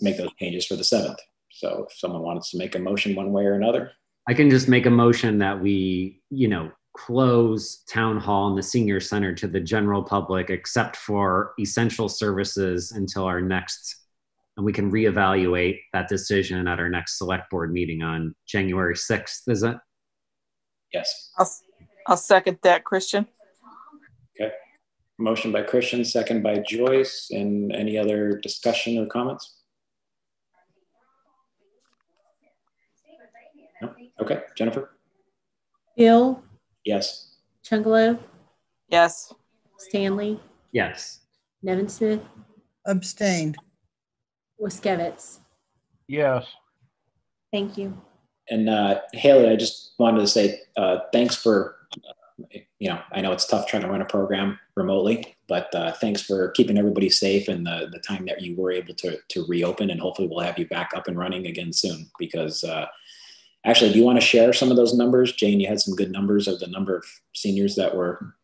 make those changes for the 7th. So if someone wants to make a motion one way or another. I can just make a motion that we, you know, close town hall and the senior center to the general public except for essential services until our next and we can reevaluate that decision at our next select board meeting on January 6th, is it? Yes. I'll, I'll second that, Christian. Okay. Motion by Christian, second by Joyce. And any other discussion or comments? No? Okay, Jennifer? Fill, Yes. Chunglo, Yes. Stanley, Yes. Nevinsmith, Abstained. Waskiewicz. Yes. Thank you. And uh, Haley, I just wanted to say uh, thanks for, uh, you know, I know it's tough trying to run a program remotely, but uh, thanks for keeping everybody safe and the, the time that you were able to, to reopen. And hopefully we'll have you back up and running again soon because uh, actually, do you want to share some of those numbers? Jane, you had some good numbers of the number of seniors that were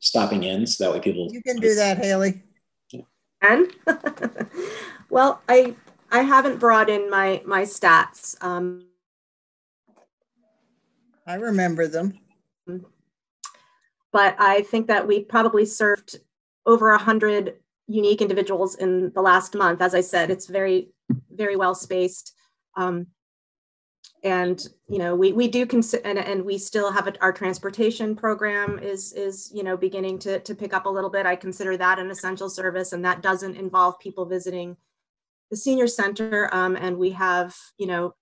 stopping in so that way people. You can do that, Haley. And [LAUGHS] well, I I haven't brought in my my stats. Um, I remember them. but I think that we probably served over a hundred unique individuals in the last month. As I said, it's very very well spaced. Um, and you know we we do consider and, and we still have a, our transportation program is is you know beginning to to pick up a little bit. I consider that an essential service and that doesn't involve people visiting the senior center um, and we have you know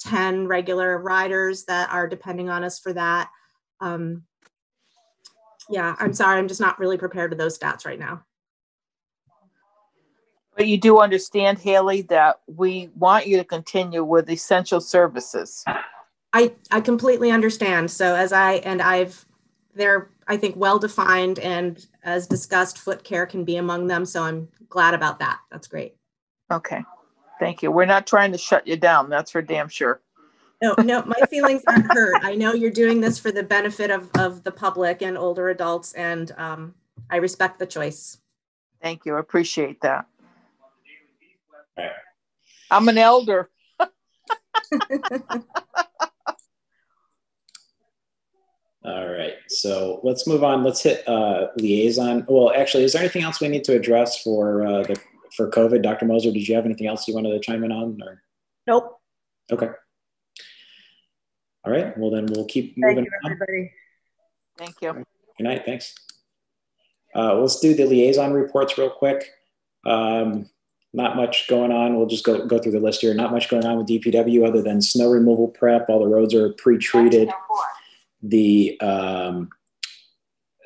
10 regular riders that are depending on us for that. Um, yeah i'm sorry i'm just not really prepared with those stats right now But you do understand, Haley, that we want you to continue with essential services. I I completely understand. So as I and I've they're I think well defined and as discussed, foot care can be among them. So I'm glad about that. That's great. Okay. Thank you. We're not trying to shut you down. That's for damn sure. No, no, my feelings aren't hurt. I know you're doing this for the benefit of of the public and older adults, and um, I respect the choice. Thank you. I appreciate that. I'm an elder. [LAUGHS] All right, so let's move on. Let's hit uh, liaison. Well, actually, is there anything else we need to address for uh, the for COVID? Dr. Moser, did you have anything else you wanted to chime in on? Or Nope. okay, all right. Well, then we'll keep Thank moving. you, on. everybody. Thank you. Good night. Thanks. Uh, let's do the liaison reports real quick. Um, not much going on. We'll just go go through the list here. Not much going on with DPW other than snow removal prep. All the roads are pre-treated. The um,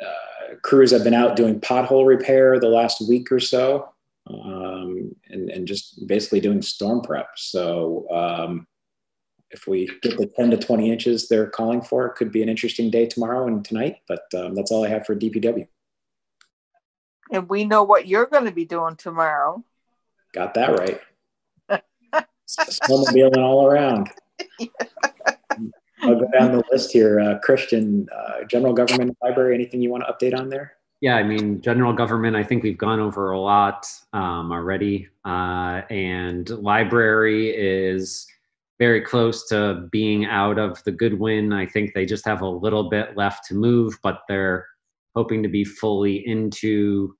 uh, crews have been out doing pothole repair the last week or so, um, and, and just basically doing storm prep. So um, if we get the 10 to 20 inches they're calling for, it could be an interesting day tomorrow and tonight. But um, that's all I have for DPW. And we know what you're going to be doing tomorrow. Got that right. Snowmobiling all around. I'll go down the list here. Uh, Christian, uh, general government library, anything you want to update on there? Yeah, I mean, general government, I think we've gone over a lot um, already. Uh, and library is very close to being out of the Goodwin. I think they just have a little bit left to move, but they're hoping to be fully into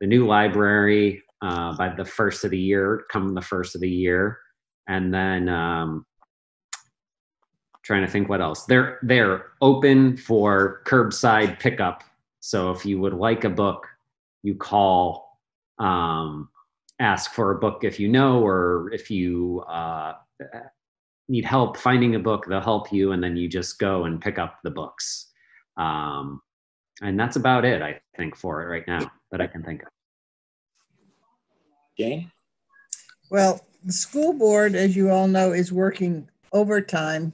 the new library uh, by the first of the year, come the first of the year. And then um, trying to think what else. They're they're open for curbside pickup. So if you would like a book, you call, um, ask for a book if you know, or if you uh, need help finding a book, they'll help you, and then you just go and pick up the books. Um, and that's about it, I think, for it right now that I can think of. Jane? Well, the school board, as you all know, is working overtime,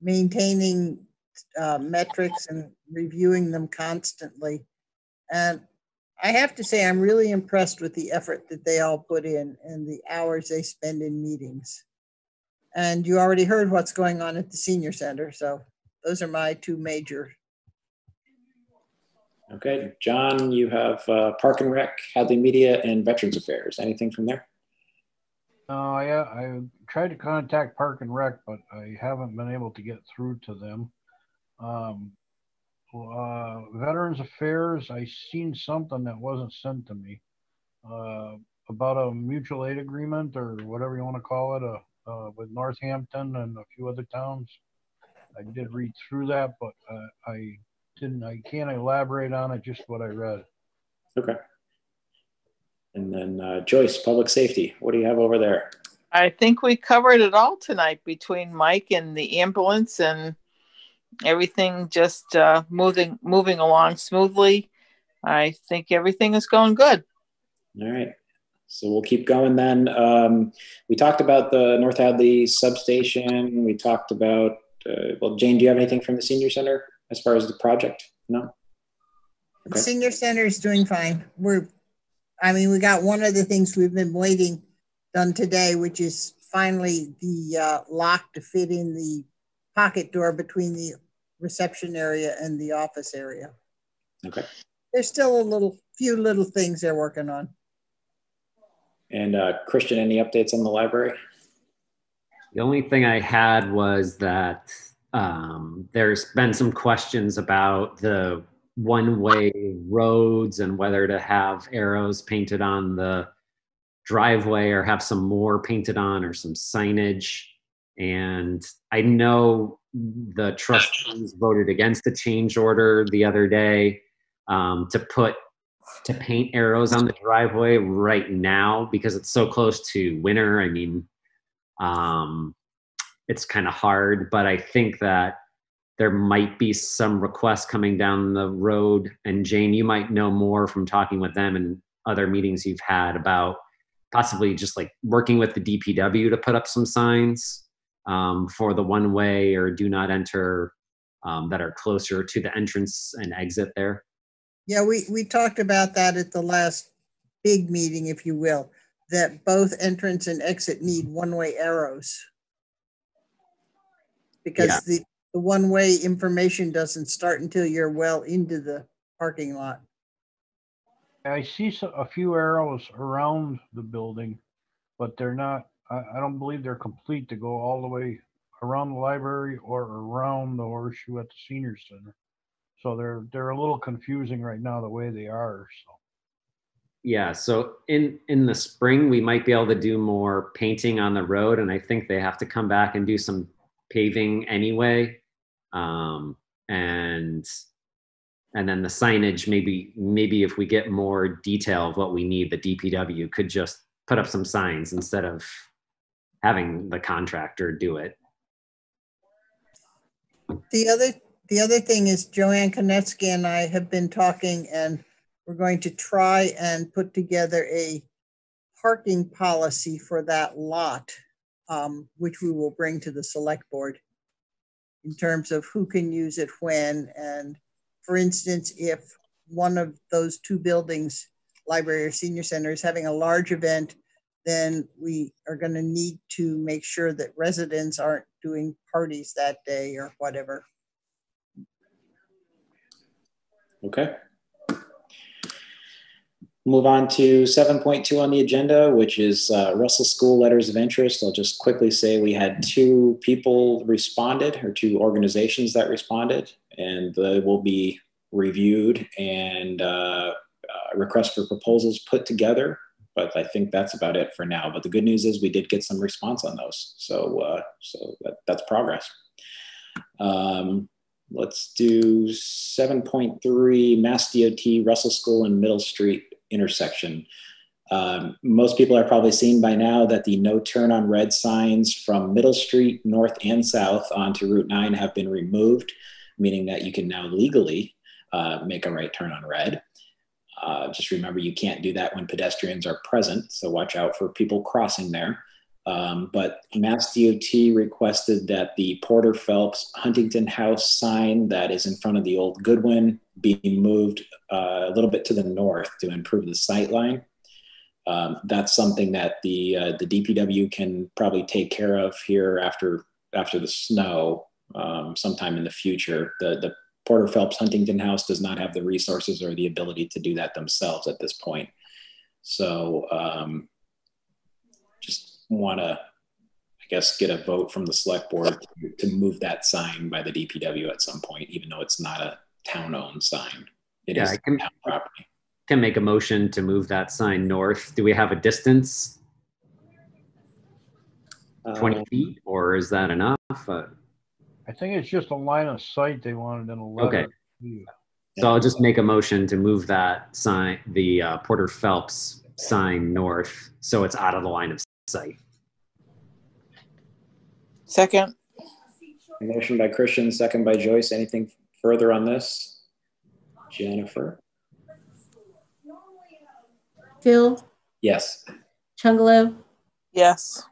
maintaining uh, metrics and reviewing them constantly. And I have to say, I'm really impressed with the effort that they all put in and the hours they spend in meetings. And you already heard what's going on at the senior center. So those are my two major. Okay, John, you have uh, Park and Rec, Hadley Media, and Veterans Affairs. Anything from there? Uh, yeah, I tried to contact Park and Rec, but I haven't been able to get through to them. Um, uh, Veterans Affairs, I seen something that wasn't sent to me uh, about a mutual aid agreement or whatever you want to call it uh, uh, with Northampton and a few other towns. I did read through that, but uh, I didn't. I can't elaborate on it. Just what I read. Okay. And then uh, Joyce, Public Safety. What do you have over there? I think we covered it all tonight between Mike and the ambulance and everything just uh, moving moving along smoothly. I think everything is going good. All right. So we'll keep going then. Um, we talked about the North Hadley substation. We talked about, uh, well, Jane, do you have anything from the senior center as far as the project? No? The senior center is doing fine. We're, I mean, we got one of the things we've been waiting done today, which is finally the uh, lock to fit in the pocket door between the reception area and the office area. Okay. There's still a little few little things they're working on. And uh, Christian, any updates on the library? The only thing I had was that um, there's been some questions about the one-way roads and whether to have arrows painted on the driveway or have some more painted on or some signage. And I know the trustees voted against the change order the other day um, to put to paint arrows on the driveway right now because it's so close to winter. I mean, um, it's kind of hard, but I think that there might be some requests coming down the road. And Jane, you might know more from talking with them and other meetings you've had about possibly just like working with the DPW to put up some signs um, for the one way or do not enter um, that are closer to the entrance and exit there. Yeah, we, we talked about that at the last big meeting, if you will, that both entrance and exit need one-way arrows. Because Yeah. the, the one-way information doesn't start until you're well into the parking lot. I see so- a few arrows around the building, but they're not, I, I don't believe they're complete to go all the way around the library or around the horseshoe at the senior center. So they're, they're a little confusing right now, the way they are, so. Yeah, so in in the spring we might be able to do more painting on the road, and I think they have to come back and do some paving anyway. Um, and and then the signage, maybe maybe if we get more detail of what we need, the DPW could just put up some signs instead of having the contractor do it. The other, the other thing is Joanne Konetsky and I have been talking and we're going to try and put together a parking policy for that lot, um, which we will bring to the select board in terms of who can use it when. And for instance, if one of those two buildings, library or senior center is having a large event, then we are going to need to make sure that residents aren't doing parties that day or whatever. Okay. Move on to 7.2 on the agenda, which is uh, Russell School Letters of Interest. I'll just quickly say we had two people responded or two organizations that responded, and they will be reviewed and uh, uh, requests for proposals put together. But I think that's about it for now. But the good news is we did get some response on those, so uh, so that, that's progress. Um, let's do 7.3 Mass DOT Russell School and Middle Street intersection. Um, most people are probably seen by now that the no turn on red signs from Middle Street, north and south onto Route 9 have been removed, meaning that you can now legally uh, make a right turn on red. Uh, just remember you can't do that when pedestrians are present, so watch out for people crossing there. Um, but Mass DOT requested that the Porter Phelps Huntington House sign that is in front of the old Goodwin be moved uh, a little bit to the north to improve the sight line. Um, that's something that the uh, the DPW can probably take care of here after after the snow um, sometime in the future. The the Porter Phelps Huntington House does not have the resources or the ability to do that themselves at this point. So um, just want to, I guess, get a vote from the select board to, to move that sign by the DPW at some point, even though it's not a town-owned sign. It Yeah, is I can- town property. Can make a motion to move that sign north. Do we have a distance? 20 Um, feet, or is that enough? Uh, I think it's just a line of sight they wanted in a letter. Okay. So I'll just make a motion to move that sign, the uh, Porter Phelps sign north, so it's out of the line of sight. Second. Motion by Christian, second by Joyce. Anything further on this? Jennifer? Fill, Yes. Chunglo, Yes.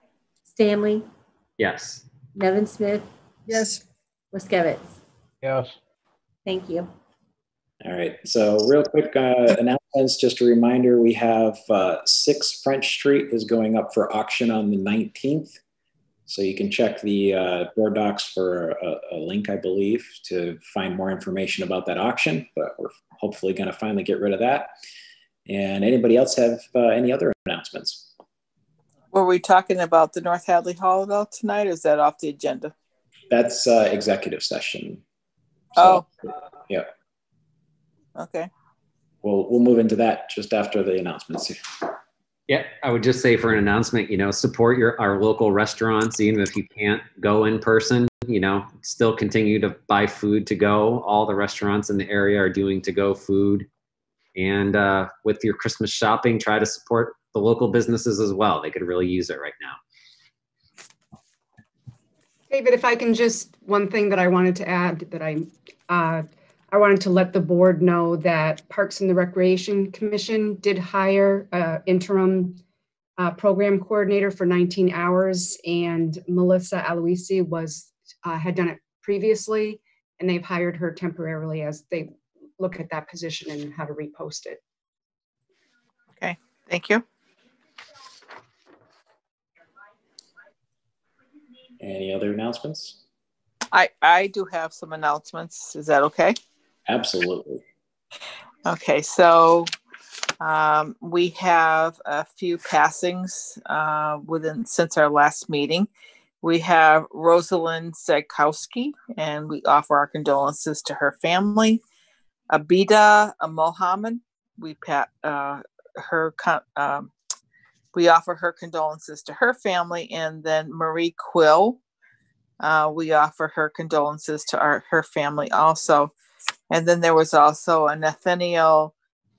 Stanley, Yes. Nevinsmith, Yes. Waskiewicz. Yes. Thank you. All right. So, real quick uh, announcements. Just a reminder: we have uh, Six French Street is going up for auction on the 19th. So you can check the uh, board docs for a, a link, I believe, to find more information about that auction. But we're hopefully going to finally get rid of that. And anybody else have uh, any other announcements? Were we talking about the North Hadley Hall at all tonight, or is that off the agenda? That's uh, executive session. Oh, Yeah, okay. we'll we'll move into that just after the announcements. Yeah, I would just say for an announcement, you know, support your our local restaurants, even if you can't go in person. You know, still continue to buy food to go. All the restaurants in the area are doing to go food, and uh, with your Christmas shopping, try to support the local businesses as well. They could really use it right now. David, if I can just, one thing that I wanted to add that I, uh, I wanted to let the board know that Parks and the Recreation Commission did hire uh, interim uh, program coordinator for 19 hours and Melissa Aloisi was, uh, had done it previously and they've hired her temporarily as they look at that position and how to repost it. Okay, thank you. Any other announcements? I, I do have some announcements. Is that okay? Absolutely. Okay, so um, we have a few passings uh, within since our last meeting. We have Rosalind Zykowski, and we offer our condolences to her family. Abida Mohammed, we pat uh, her um, we offer her condolences to her family, and then Marie Quill, uh, we offer her condolences to our, her family also. And then there was also a Nathaniel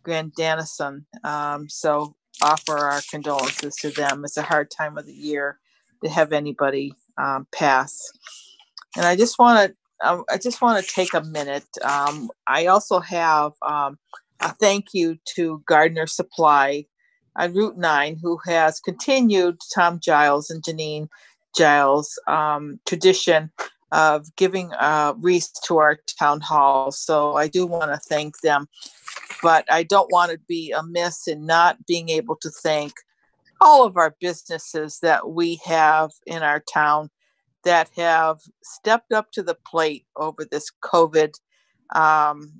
Grandanison. Um, so offer our condolences to them. It's a hard time of the year to have anybody um, pass. And I just want to, um, I just want to take a minute. Um, I also have um, a thank you to Gardner Supply on Route 9, who has continued Tom Giles and Janine Giles' um, tradition of giving uh, wreaths to our town hall. So I do want to thank them, but I don't want to be amiss in not being able to thank all of our businesses that we have in our town that have stepped up to the plate over this COVID um,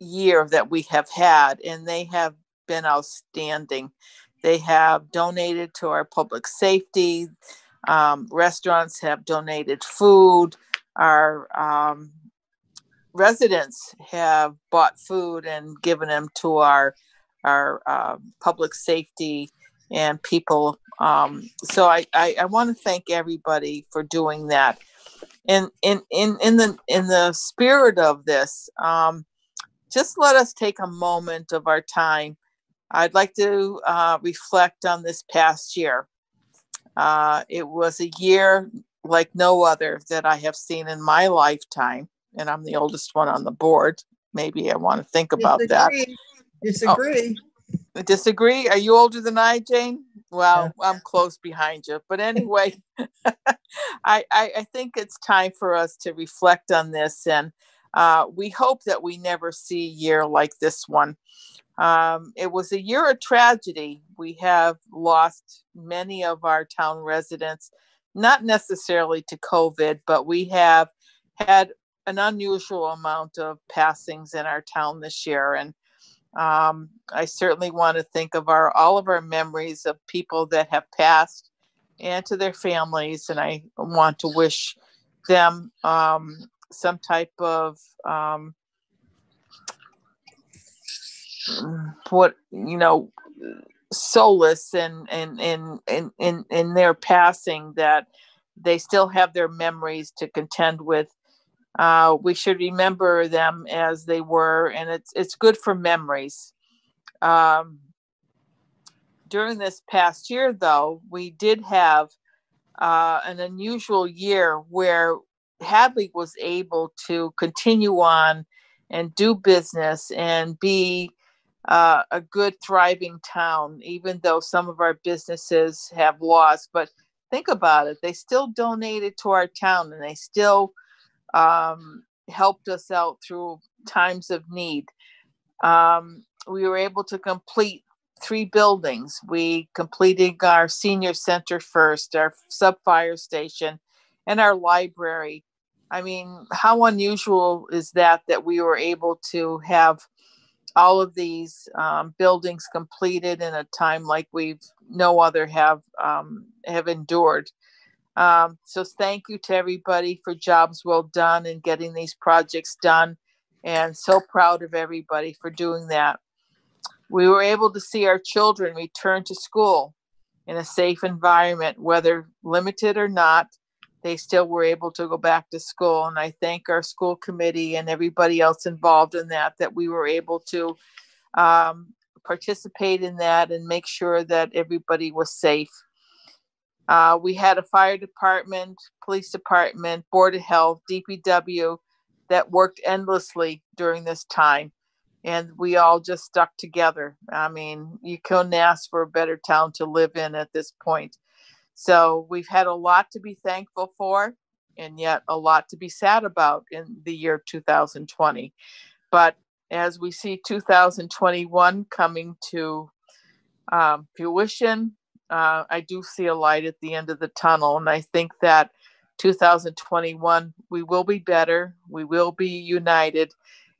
year that we have had, and they have been outstanding. They have donated to our public safety. Um, restaurants have donated food. Our um, residents have bought food and given them to our our uh, public safety and people. Um, so I, I, I want to thank everybody for doing that. In in in in the in the spirit of this, um, just let us take a moment of our time. I'd like to uh, reflect on this past year. Uh, it was a year like no other that I have seen in my lifetime, and I'm the oldest one on the board. Maybe I want to think about that. Disagree. Disagree. Disagree? Are you older than I, Jane? well, I'm close behind you, but anyway, [LAUGHS] I, I I think it's time for us to reflect on this, and uh, we hope that we never see a year like this one. Um, it was a year of tragedy. We have lost many of our town residents, not necessarily to COVID, but we have had an unusual amount of passings in our town this year. And um, I certainly want to think of our all of our memories of people that have passed and to their families. And I want to wish them um, some type of um, what you know solace and and in in in in their passing that they still have their memories to contend with. Uh, we should remember them as they were and it's it's good for memories. Um, during this past year though we did have uh, an unusual year where hadley was able to continue on and do business and be uh, a good thriving town even though some of our businesses have lost but think about it they still donated to our town and they still um, helped us out through times of need. Um, we were able to complete three buildings. We completed our senior center first our sub fire station and our library. I mean how unusual is that that we were able to have all of these um, buildings completed in a time like we've no other have um, have endured. Um, so thank you to everybody for jobs well done and getting these projects done, and so proud of everybody for doing that. We were able to see our children return to school in a safe environment, whether limited or not they still were able to go back to school. And I thank our school committee and everybody else involved in that, that we were able to um, participate in that and make sure that everybody was safe. Uh, we had a fire department, police department, board of health, DPW that worked endlessly during this time. And we all just stuck together. I mean, you couldn't ask for a better town to live in at this point. So we've had a lot to be thankful for, and yet a lot to be sad about in the year 2020. But as we see 2021 coming to um, fruition, uh, I do see a light at the end of the tunnel. And I think that 2021, we will be better, we will be united.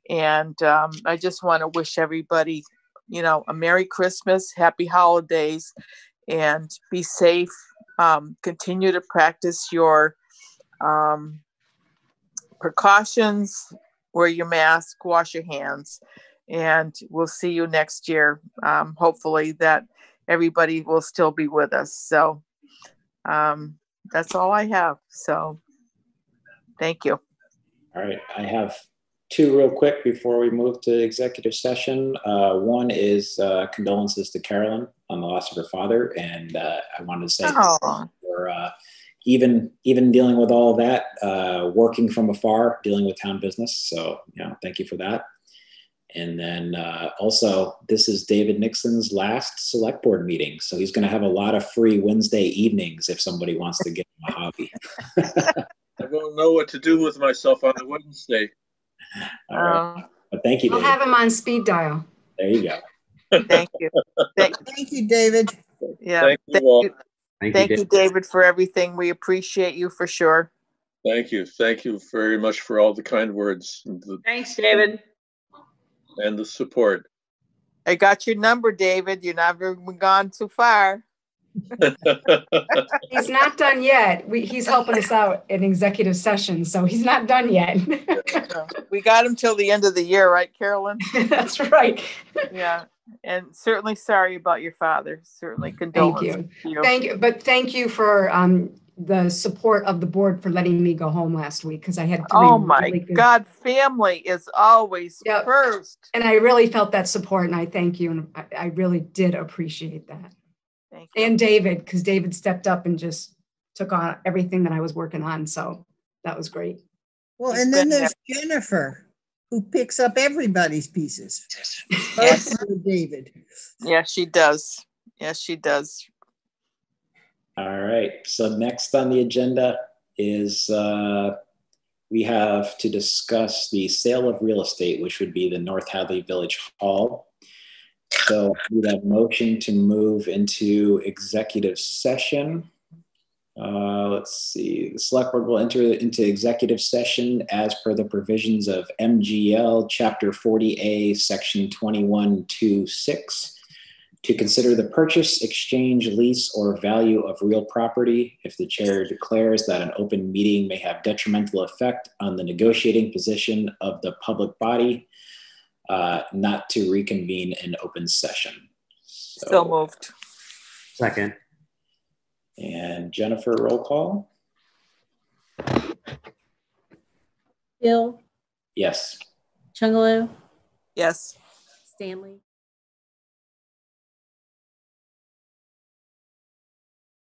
And um, I just want to wish everybody, you know, a Merry Christmas, Happy Holidays, and be safe um, continue to practice your um, precautions, wear your mask, wash your hands, and we'll see you next year. Um, hopefully, that everybody will still be with us. So um, that's all I have. So thank you. All right. I have two real quick before we move to executive session. Uh, one is uh, condolences to Carolyn on the loss of her father, and uh, I wanted to say oh. for uh, even even dealing with all of that, uh, working from afar, dealing with town business. So you know, thank you for that. And then uh, also, this is David Nixon's last select board meeting, so he's going to have a lot of free Wednesday evenings if somebody wants to get him a hobby. [LAUGHS] I don't know what to do with myself on a Wednesday. All right. Um, but thank you. I'll have him on speed dial. There you go. Thank you. Thank, [LAUGHS] thank you, David. Yeah. Thank you all. you, thank you, David, for everything. We appreciate you for sure. Thank you. Thank you very much for all the kind words and the, Thanks, David. and the support. I got your number, David. You're not gone too far. [LAUGHS] He's not done yet. We, he's helping us out in executive session, so he's not done yet. we got him till the end of the year, right, Carolyn? [LAUGHS] That's right. Yeah. And certainly sorry about your father. Certainly [LAUGHS] Thank condolences. you. to you. Thank you. But thank you for um, the support of the board for letting me go home last week because I had three Oh my really good- God, family is always Yep. first. And I really felt that support and I thank you. And I, I really did appreciate that. Thank you. And David, because David stepped up and just took on everything that I was working on. So that was great. Well, He's and then been there's Jennifer, who picks up everybody's pieces. Yes. David. Yes, she does. Yes, she does. All right. So next on the agenda is uh, we have to discuss the sale of real estate, which would be the North Hadley Village Hall. So we have motion to move into executive session. Uh, let's see, the select board will enter into executive session as per the provisions of MGL Chapter 40A, Section 2126 to consider the purchase, exchange, lease, or value of real property if the chair declares that an open meeting may have detrimental effect on the negotiating position of the public body, uh, not to reconvene in open session. So moved. Second. And Jennifer, roll call? Fill, Yes. Chunglo, Yes. Stanley,